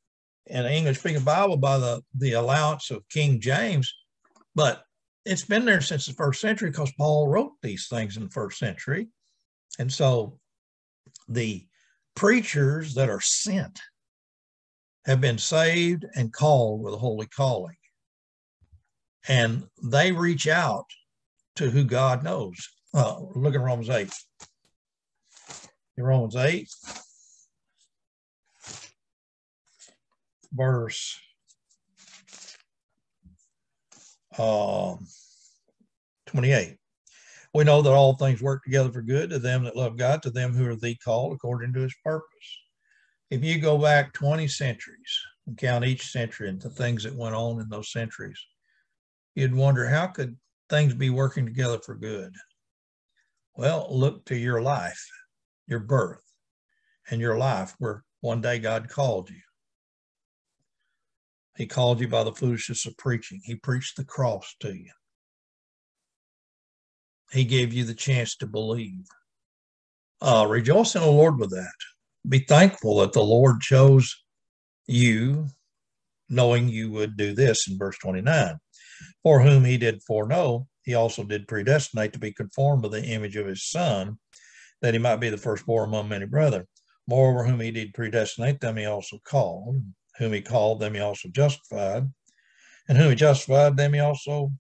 in the English speaking Bible by the, the allowance of King James. But it's been there since the first century because Paul wrote these things in the first century. And so the preachers that are sent have been saved and called with a holy calling. And they reach out to who God knows. Uh, look at Romans 8. In Romans 8, verse um, 28. We know that all things work together for good to them that love God, to them who are the called according to his purpose. If you go back 20 centuries and count each century and the things that went on in those centuries, you'd wonder how could things be working together for good? Well, look to your life, your birth, and your life where one day God called you. He called you by the foolishness of preaching. He preached the cross to you. He gave you the chance to believe. Uh, rejoice in the Lord with that. Be thankful that the Lord chose you, knowing you would do this in verse 29. For whom he did foreknow, he also did predestinate to be conformed to the image of his Son, that he might be the firstborn among many brethren. Moreover, whom he did predestinate, them he also called. Whom he called, them he also justified. And whom he justified, them he also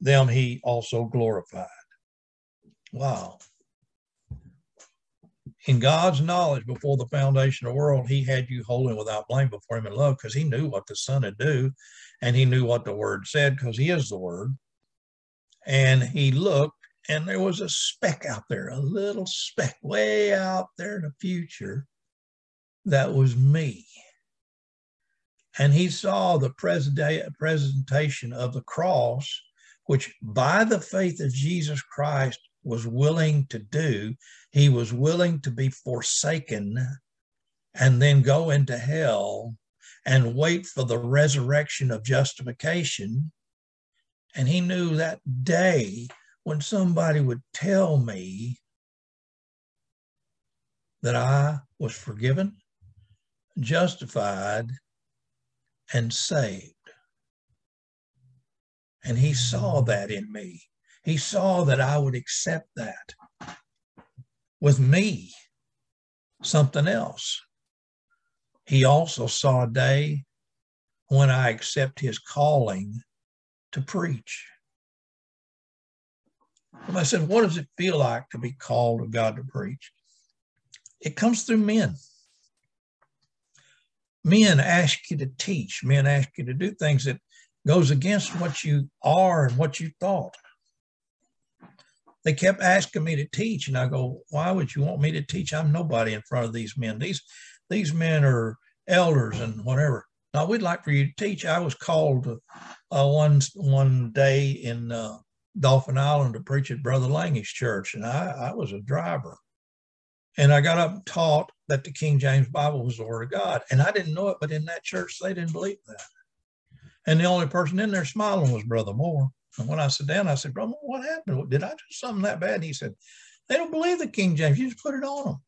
them he also glorified. Wow. In God's knowledge before the foundation of the world, he had you holy without blame before him in love because he knew what the Son would do and he knew what the Word said because he is the Word. And he looked and there was a speck out there, a little speck way out there in the future that was me. And he saw the presentation of the cross, which by the faith of Jesus Christ was willing to do. He was willing to be forsaken and then go into hell and wait for the resurrection of justification. And he knew that day when somebody would tell me that I was forgiven, justified, and saved. And he saw that in me. He saw that I would accept that. With me, something else. He also saw a day when I accept his calling to preach. I said, What does it feel like to be called of God to preach? It comes through men. Men ask you to teach, men ask you to do things that goes against what you are and what you thought they kept asking me to teach and i go why would you want me to teach i'm nobody in front of these men these these men are elders and whatever now we'd like for you to teach i was called uh, one one day in uh, Dauphin Island to preach at brother lange's church and I, I was a driver and i got up and taught that the king james bible was the word of god and i didn't know it but in that church they didn't believe that and the only person in there smiling was brother moore and when I sat down, I said, Brother, what happened? Did I do something that bad? And he said, They don't believe the King James. You just put it on them.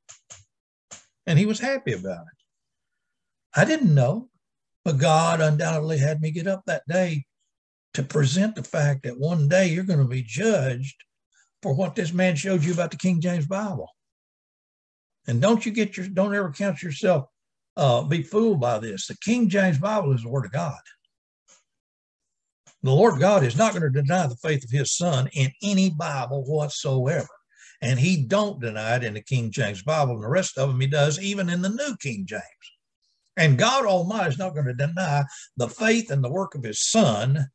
And he was happy about it. I didn't know, but God undoubtedly had me get up that day to present the fact that one day you're going to be judged for what this man showed you about the King James Bible. And don't you get your, don't ever count yourself, uh, be fooled by this. The King James Bible is the Word of God. The Lord God is not going to deny the faith of his son in any Bible whatsoever. And he don't deny it in the King James Bible, and the rest of them he does, even in the New King James. And God Almighty is not going to deny the faith and the work of his son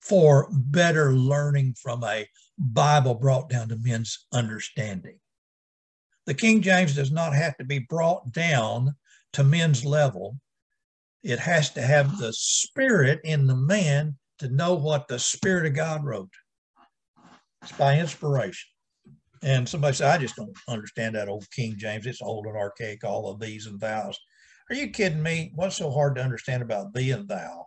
for better learning from a Bible brought down to men's understanding. The King James does not have to be brought down to men's level. It has to have the spirit in the man to know what the Spirit of God wrote. It's by inspiration. And somebody said, I just don't understand that old King James. It's old and archaic, all of these and thous. Are you kidding me? What's so hard to understand about thee and thou?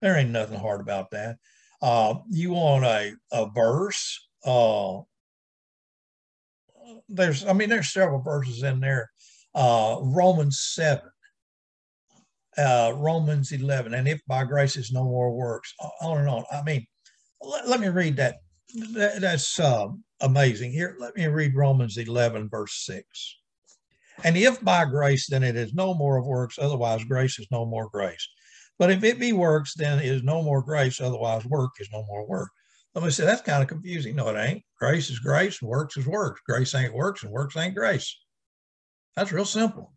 There ain't nothing hard about that. Uh, you want a, a verse? Uh, there's, I mean, there's several verses in there. Uh, Romans 7, uh, Romans 11, and if by grace is no more works, on and on. I mean, let, let me read that. that that's uh, amazing. Here, let me read Romans 11, verse 6. And if by grace, then it is no more of works, otherwise grace is no more grace. But if it be works, then it is no more grace, otherwise work is no more work. Let me say that's kind of confusing. No, it ain't. Grace is grace, and works is works. Grace ain't works, and works ain't grace. That's real simple.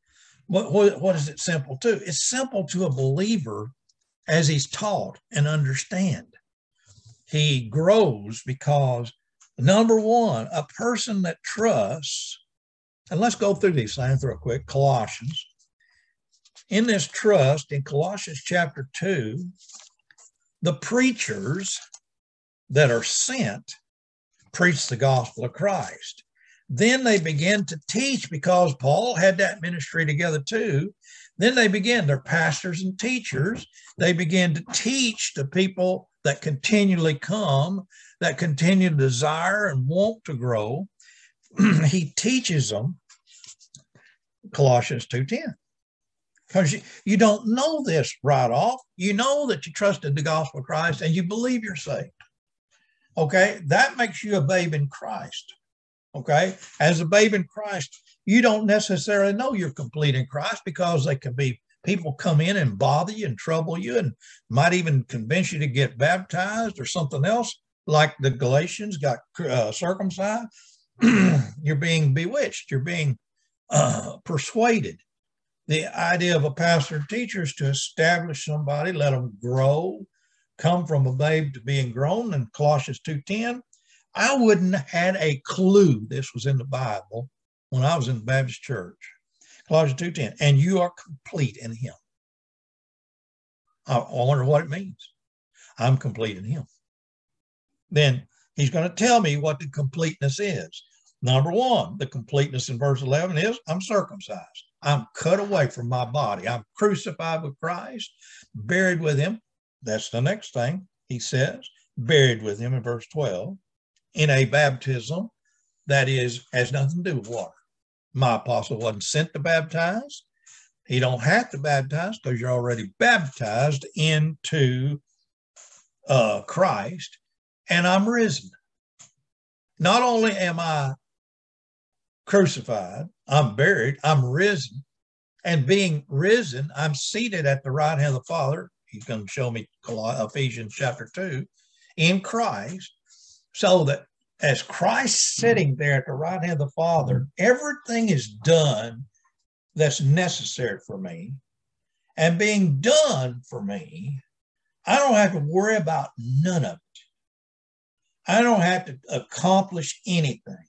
What, what, what is it simple to? It's simple to a believer as he's taught and understand. He grows because number one, a person that trusts, and let's go through these things real quick. Colossians. In this trust, in Colossians chapter 2, the preachers that are sent preach the gospel of Christ. Then they begin to teach because Paul had that ministry together too. Then they begin, they're pastors and teachers. They begin to teach the people that continually come, that continue to desire and want to grow. [CLEARS THROAT] he teaches them Colossians 2:10. Because you, you don't know this right off. You know that you trusted the gospel of Christ and you believe you're saved. Okay, that makes you a babe in Christ. Okay. As a babe in Christ, you don't necessarily know you're complete in Christ because they can be people come in and bother you and trouble you and might even convince you to get baptized or something else, like the Galatians got uh, circumcised. [CLEARS THROAT] you're being bewitched. You're being uh, persuaded. The idea of a pastor teacher is to establish somebody, let them grow, come from a babe to being grown. In Colossians 2.10, I wouldn't have had a clue this was in the Bible when I was in the Baptist church. Colossians 2.10, and you are complete in him. I, wonder what it means. I'm complete in him. Then he's going to tell me what the completeness is. Number one, the completeness in verse 11 is I'm circumcised. I'm cut away from my body. I'm crucified with Christ, buried with him. That's the next thing he says, buried with him in verse 12 in a baptism that is has nothing to do with water. My apostle wasn't sent to baptize. He don't have to baptize because you're already baptized into uh, Christ, and I'm risen. Not only am I crucified, I'm buried, I'm risen, and being risen, I'm seated at the right hand of the Father. He's going to show me Ephesians chapter 2 in Christ so that as Christ mm-hmm. sitting there at the right hand of the Father, everything is done that's necessary for me. And being done for me, I don't have to worry about none of it. I don't have to accomplish anything.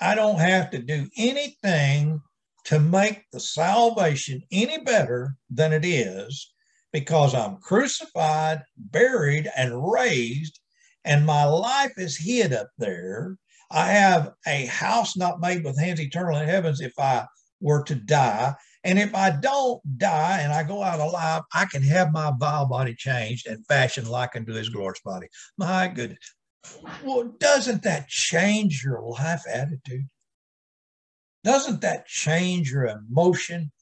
I don't have to do anything to make the salvation any better than it is because I'm crucified, buried, and raised and my life is hid up there. I have a house not made with hands eternal in heavens if I were to die. And if I don't die and I go out alive, I can have my vile body changed and fashioned like unto his glorious body. My goodness. Well, doesn't that change your life attitude? Doesn't that change your emotion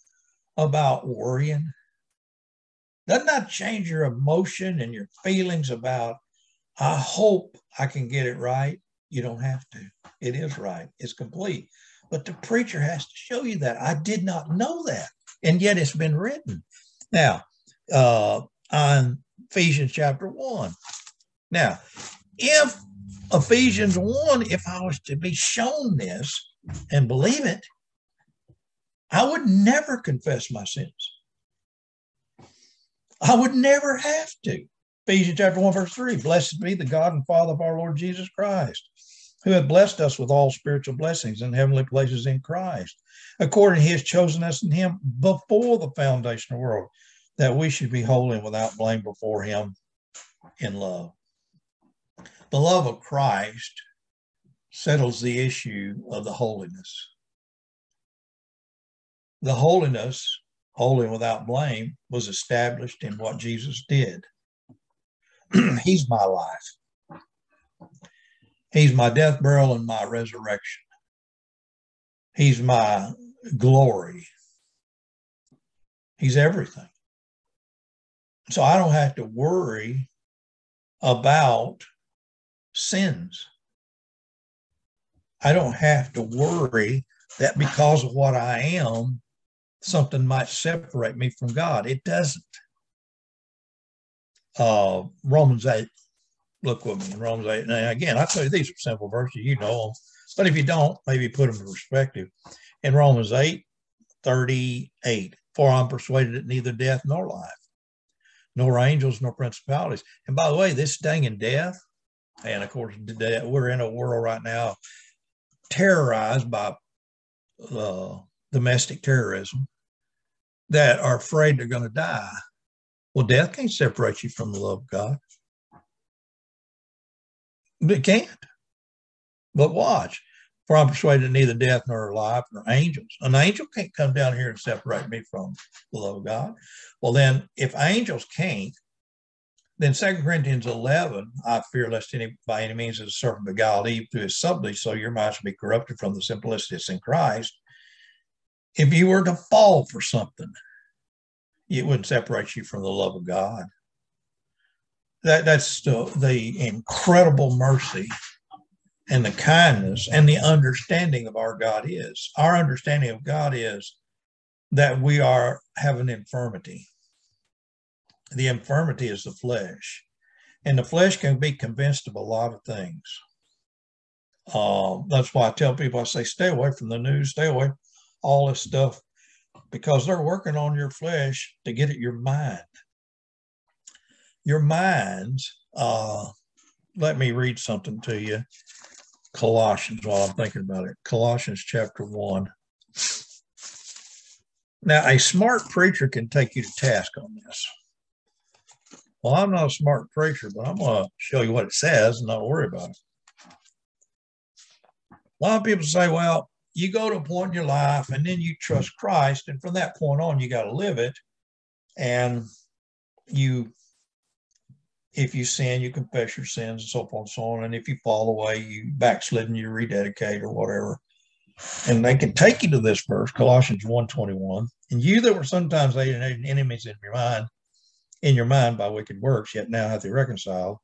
about worrying? Doesn't that change your emotion and your feelings about I hope I can get it right. You don't have to. It is right. It's complete. But the preacher has to show you that. I did not know that. And yet it's been written. Now, uh, on Ephesians chapter 1. Now, if Ephesians 1, if I was to be shown this and believe it, I would never confess my sins. I would never have to. Ephesians chapter 1, verse 3 Blessed be the God and Father of our Lord Jesus Christ, who hath blessed us with all spiritual blessings in heavenly places in Christ, according he has chosen us in him before the foundation of the world, that we should be holy and without blame before him in love. The love of Christ settles the issue of the holiness. The holiness, holy without blame, was established in what Jesus did. [CLEARS THROAT] He's my life. He's my death, burial, and my resurrection. He's my glory. He's everything. So I don't have to worry about sins. I don't have to worry that because of what I am, something might separate me from God. It doesn't. Uh, Romans 8, look with me in Romans 8. Now, again, I tell you, these are simple verses, you know them. But if you don't, maybe put them in perspective. In Romans 8, 38, for I'm persuaded that neither death nor life, nor angels nor principalities. And by the way, this thing in death, and of course, we're in a world right now terrorized by uh, domestic terrorism that are afraid they're going to die. Well, death can't separate you from the love of God. It can't. But watch. For I'm persuaded neither death nor life nor angels. An angel can't come down here and separate me from the love of God. Well, then, if angels can't, then Second Corinthians 11, I fear lest any by any means the serpent beguiled Eve through his subtlety, so your mind should be corrupted from the simplicity that's in Christ. If you were to fall for something, it wouldn't separate you from the love of God. That, that's the, the incredible mercy and the kindness and the understanding of our God is. Our understanding of God is that we are have an infirmity. The infirmity is the flesh, and the flesh can be convinced of a lot of things. Uh, that's why I tell people I say stay away from the news, stay away all this stuff because they're working on your flesh to get at your mind. Your minds, uh, let me read something to you. Colossians, while I'm thinking about it. Colossians chapter 1. Now, a smart preacher can take you to task on this. Well, I'm not a smart preacher, but I'm going to show you what it says and not worry about it. A lot of people say, well, you go to a point in your life and then you trust Christ. And from that point on, you got to live it. And you, if you sin, you confess your sins and so forth and so on. And if you fall away, you backslid and you rededicate or whatever. And they can take you to this verse, Colossians 1.21. And you that were sometimes alienated enemies in your mind, in your mind by wicked works, yet now hath he reconciled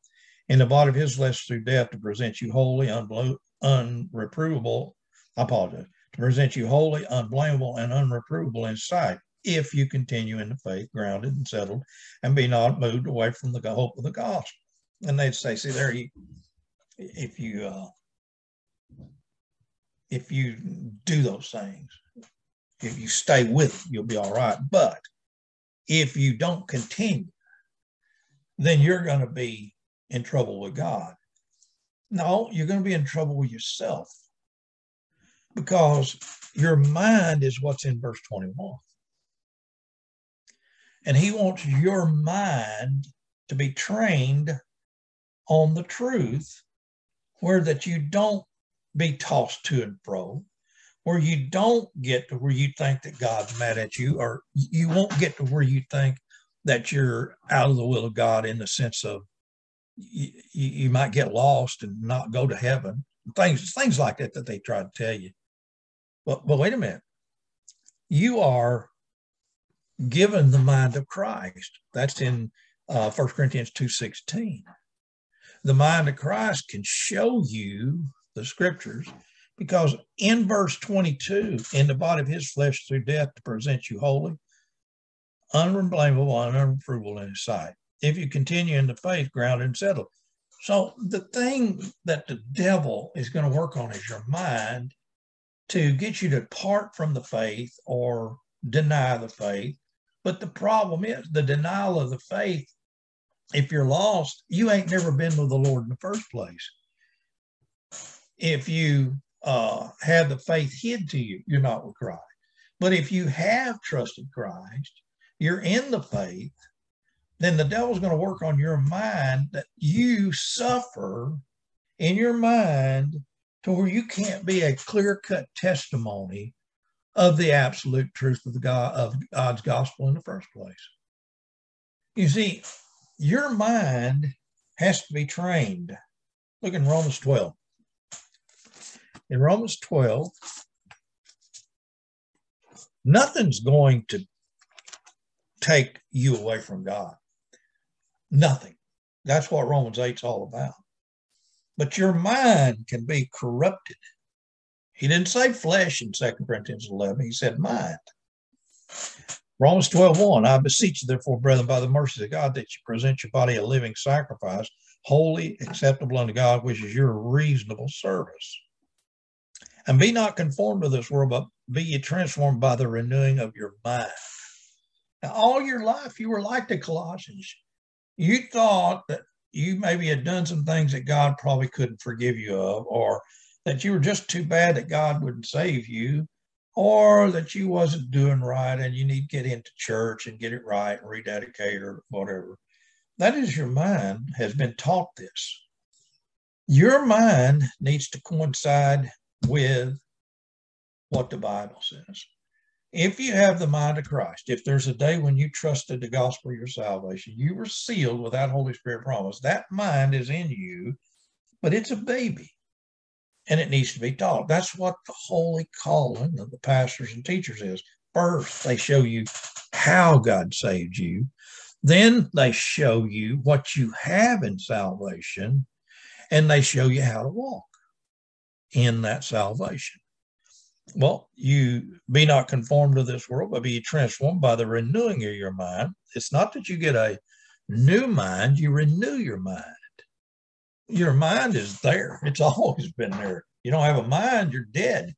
in the body of his flesh through death to present you holy, unreprovable I apologize, to present you holy, unblameable, and unreprovable in sight, if you continue in the faith, grounded and settled, and be not moved away from the hope of the gospel. And they'd say, see, there you, if you, uh, if you do those things, if you stay with it, you'll be all right. But if you don't continue, then you're going to be in trouble with God. No, you're going to be in trouble with yourself because your mind is what's in verse 21. And he wants your mind to be trained on the truth, where that you don't be tossed to and fro, where you don't get to where you think that God's mad at you, or you won't get to where you think that you're out of the will of God in the sense of you, you might get lost and not go to heaven. Things, things like that that they try to tell you. But, but wait a minute. You are given the mind of Christ. That's in uh, 1 Corinthians 2.16. The mind of Christ can show you the scriptures because in verse 22, in the body of his flesh through death to present you holy, unblameable, and unreprovable in his sight. If you continue in the faith, grounded and settled. So the thing that the devil is going to work on is your mind to get you to part from the faith or deny the faith. But the problem is the denial of the faith. If you're lost, you ain't never been with the Lord in the first place. If you uh, have the faith hid to you, you're not with Christ. But if you have trusted Christ, you're in the faith, then the devil's going to work on your mind that you suffer in your mind to where you can't be a clear cut testimony of the absolute truth of the God of God's gospel in the first place. You see, your mind has to be trained. Look in Romans 12. In Romans 12, nothing's going to take you away from God. Nothing. That's what Romans 8 is all about. But your mind can be corrupted. He didn't say flesh in 2 Corinthians 11, he said mind. Romans 12, 1, I beseech you, therefore, brethren, by the mercies of God, that you present your body a living sacrifice, holy, acceptable unto God, which is your reasonable service. And be not conformed to this world, but be ye transformed by the renewing of your mind. Now, all your life, you were like the Colossians. You thought that you maybe had done some things that God probably couldn't forgive you of, or that you were just too bad that God wouldn't save you, or that you wasn't doing right and you need to get into church and get it right and rededicate or whatever. That is your mind has been taught this. Your mind needs to coincide with what the Bible says. If you have the mind of Christ, if there's a day when you trusted the gospel of your salvation, you were sealed with that Holy Spirit promise. That mind is in you, but it's a baby and it needs to be taught. That's what the holy calling of the pastors and teachers is. First, they show you how God saved you. Then they show you what you have in salvation, and they show you how to walk in that salvation? Well, you be not conformed to this world, but be transformed by the renewing of your mind. It's not that you get a new mind, you renew your mind. Your mind is there, it's [LAUGHS] always been there. You don't have a mind, you're dead.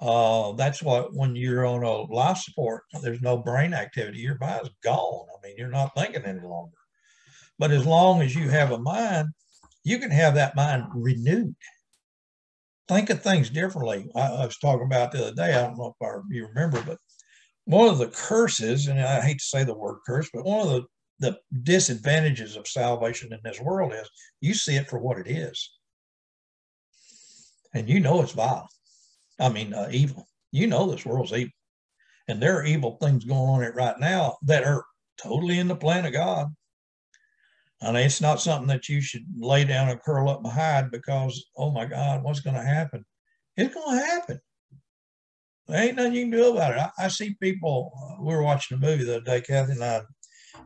Uh, that's what when you're on a life support, there's no brain activity, your mind's gone. I mean, you're not thinking any longer. But as long as you have a mind, you can have that mind renewed think of things differently. I, I, was talking about the other day. I don't know if you remember, but one of the curses, and I hate to say the word curse, but one of the, the disadvantages of salvation in this world is you see it for what it is. And you know it's vile. I mean, uh, evil. You know this world's evil. And there are evil things going on it right now that are totally in the plan of God. And it's not something that you should lay down and curl up behind because, oh my God, what's going to happen? It's going to happen. There ain't nothing you can do about it. I, I see people, uh, we were watching a movie the other day, Kathy and I,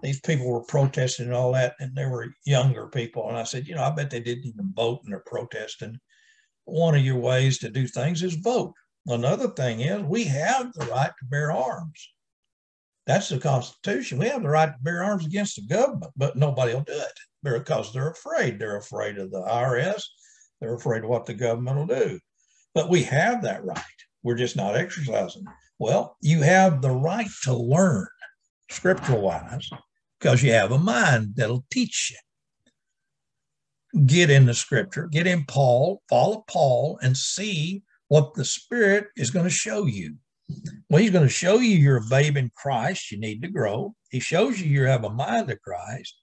these people were protesting and all that, and they were younger people. And I said, you know, I bet they didn't even vote and they're protesting. One of your ways to do things is vote. Another thing is we have the right to bear arms. That's the Constitution. We have the right to bear arms against the government, but nobody will do it because they're afraid. They're afraid of the IRS. They're afraid of what the government will do. But we have that right. We're just not exercising. Well, you have the right to learn scriptural wise because you have a mind that'll teach you. Get in the scripture, get in Paul, follow Paul, and see what the Spirit is going to show you. Well, he's going to show you you're a babe in Christ. You need to grow. He shows you you have a mind of Christ.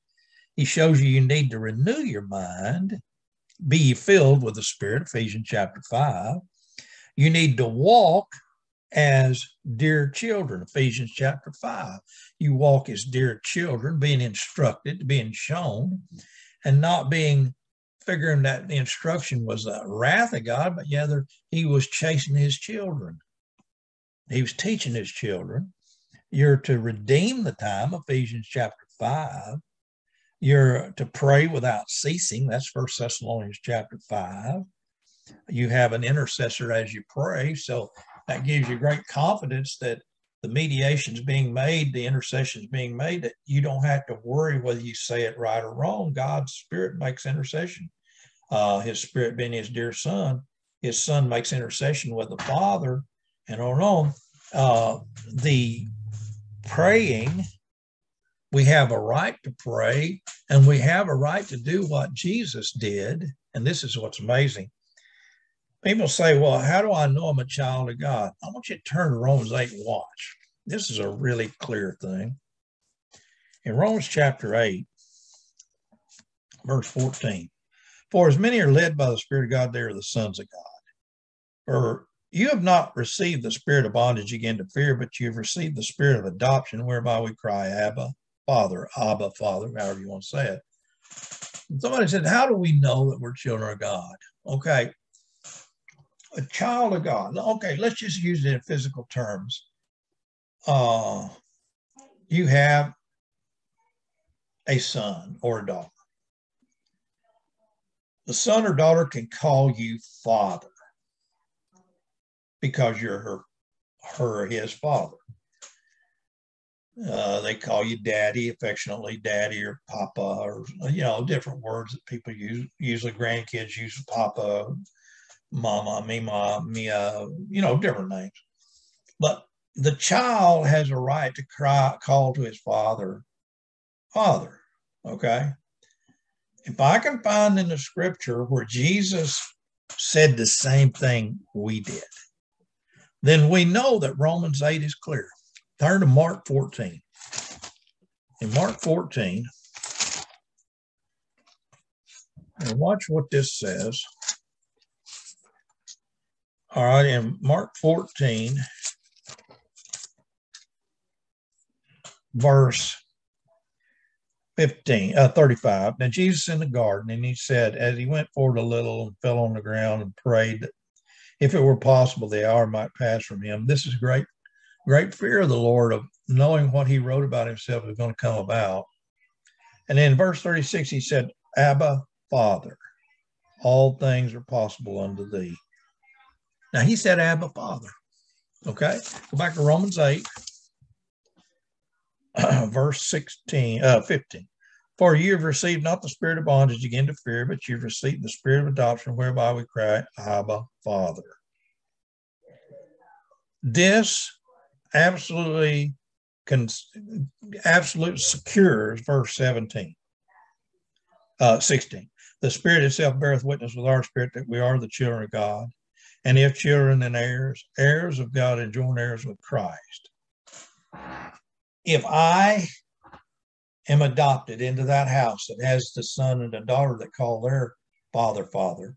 He shows you you need to renew your mind. Be filled with the Spirit, Ephesians chapter 5. You need to walk as dear children, Ephesians chapter 5. You walk as dear children, being instructed, being shown, and not being figuring that the instruction was the wrath of God, but yeah, he was chasing his children. He was teaching his children. You're to redeem the time, Ephesians chapter 5. You're to pray without ceasing. That's First Thessalonians chapter 5. You have an intercessor as you pray. So that gives you great confidence that the mediation is being made, the intercession is being made, that you don't have to worry whether you say it right or wrong. God's Spirit makes intercession. Uh, his Spirit being his dear Son, his son makes intercession with the Father and on on. Uh, the praying, we have a right to pray and we have a right to do what Jesus did. And this is what's amazing. People say, well, how do I know I'm a child of God? I want you to turn to Romans 8 and watch. This is a really clear thing. In Romans chapter 8, verse 14, for as many are led by the Spirit of God, they are the sons of God. For you have not received the spirit of bondage again to fear, but you have received the spirit of adoption, whereby we cry, Abba, Father, Abba, Father, however you want to say it. Somebody said, How do we know that we're children of God? Okay, a child of God. Okay, let's just use it in physical terms. Uh, you have a son or a daughter. The son or daughter can call you father because you're her, her his father. Uh, they call you daddy, affectionately daddy or papa, or you know, different words that people use. Usually, grandkids use papa, mama, mima, mia, you know, different names. But the child has a right to cry, call to his father, father. Okay. If I can find in the scripture where Jesus said the same thing we did, then we know that Romans 8 is clear. Turn to Mark 14. In Mark 14, and watch what this says. All right, in Mark 14, verse 15, uh, 35. Now Jesus in the garden, and he said, as he went forward a little and fell on the ground and prayed if it were possible, the hour might pass from him. This is great, great fear of the Lord of knowing what he wrote about himself is going to come about. And in verse 36, he said, Abba, Father, all things are possible unto thee. Now he said, Abba, Father. Okay, go back to Romans 8, [CLEARS THROAT] verse 16, uh, 15. For you have received not the spirit of bondage again to fear, but you've received the spirit of adoption, whereby we cry, Abba, Father. This absolutely, absolute secures verse 17, uh, 16. The Spirit itself beareth witness with our spirit that we are the children of God. And if children, then heirs, heirs of God and joint heirs with Christ. If I am adopted into that house that has the son and the daughter that call their father father.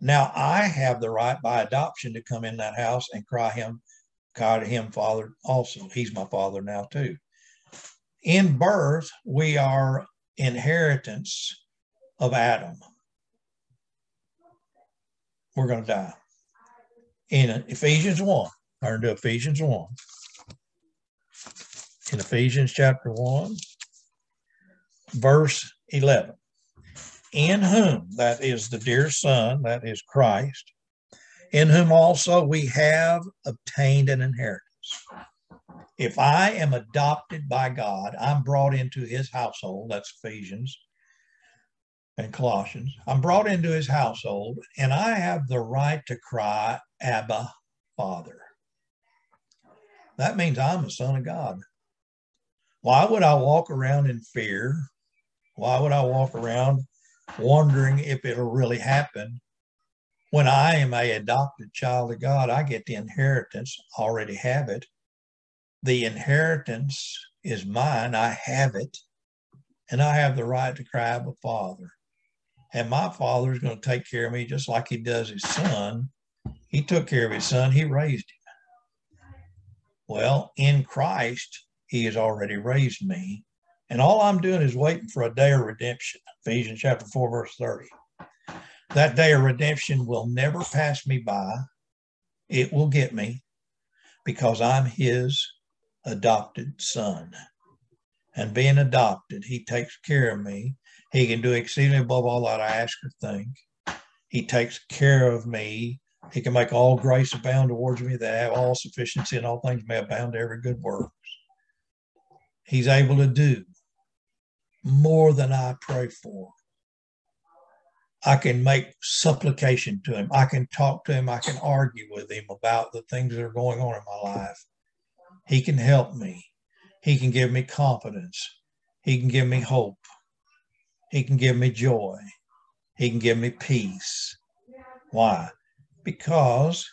Now i have the right by adoption to come in that house and cry him call him father also. He's my father now too. In birth we are inheritance of adam. We're going to die. In ephesians 1 turn to ephesians 1 in ephesians chapter 1 verse 11 in whom that is the dear son that is christ in whom also we have obtained an inheritance. If i am adopted by god i'm brought into his household that's ephesians and colossians i'm brought into his household and i have the right to cry abba father. That means i'm a son of god. Why would i walk around in fear why would I walk around wondering if it'll really happen? When I am a adopted child of God, I get the inheritance, already have it. The inheritance is mine. I have it. And I have the right to cry a father. And my father is going to take care of me just like he does his son. He took care of his son, he raised him. Well, in Christ, he has already raised me. And all I'm doing is waiting for a day of redemption. Ephesians chapter 4, verse 30. That day of redemption will never pass me by. It will get me because I'm his adopted son. And being adopted, he takes care of me. He can do exceedingly above all that I ask or think. He takes care of me. He can make all grace abound towards me that I have all sufficiency and all things may abound to every good work. He's able to do more than I pray for. I can make supplication to him. I can talk to him. I can argue with him about the things that are going on in my life. He can help me. He can give me confidence. He can give me hope. He can give me joy. He can give me peace. Why? Because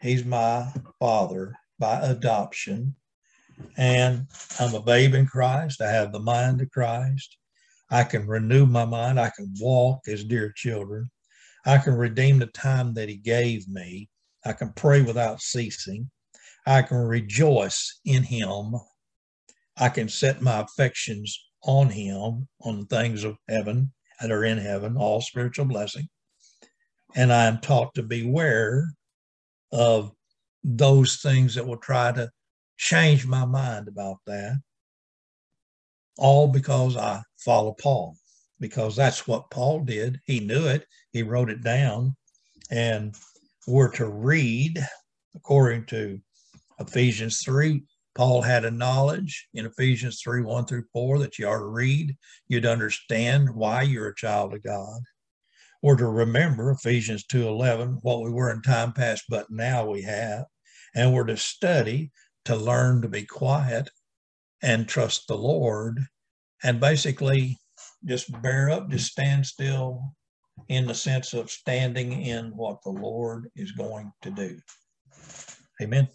he's my father by adoption. And I'm a babe in Christ. I have the mind of Christ. I can renew my mind. I can walk as dear children. I can redeem the time that He gave me. I can pray without ceasing. I can rejoice in Him. I can set my affections on Him, on the things of heaven that are in heaven, all spiritual blessing. And I am taught to beware of those things that will try to change my mind about that all because I follow Paul, because that's what Paul did. He knew it, he wrote it down, and we're to read according to Ephesians 3. Paul had a knowledge in Ephesians 3 1 through 4 that you are to read. You'd understand why you're a child of God. We're to remember Ephesians 2 11, what we were in time past, but now we have. And we're to study to learn to be quiet and trust the Lord and basically just bear up, just stand still in the sense of standing in what the Lord is going to do. Amen.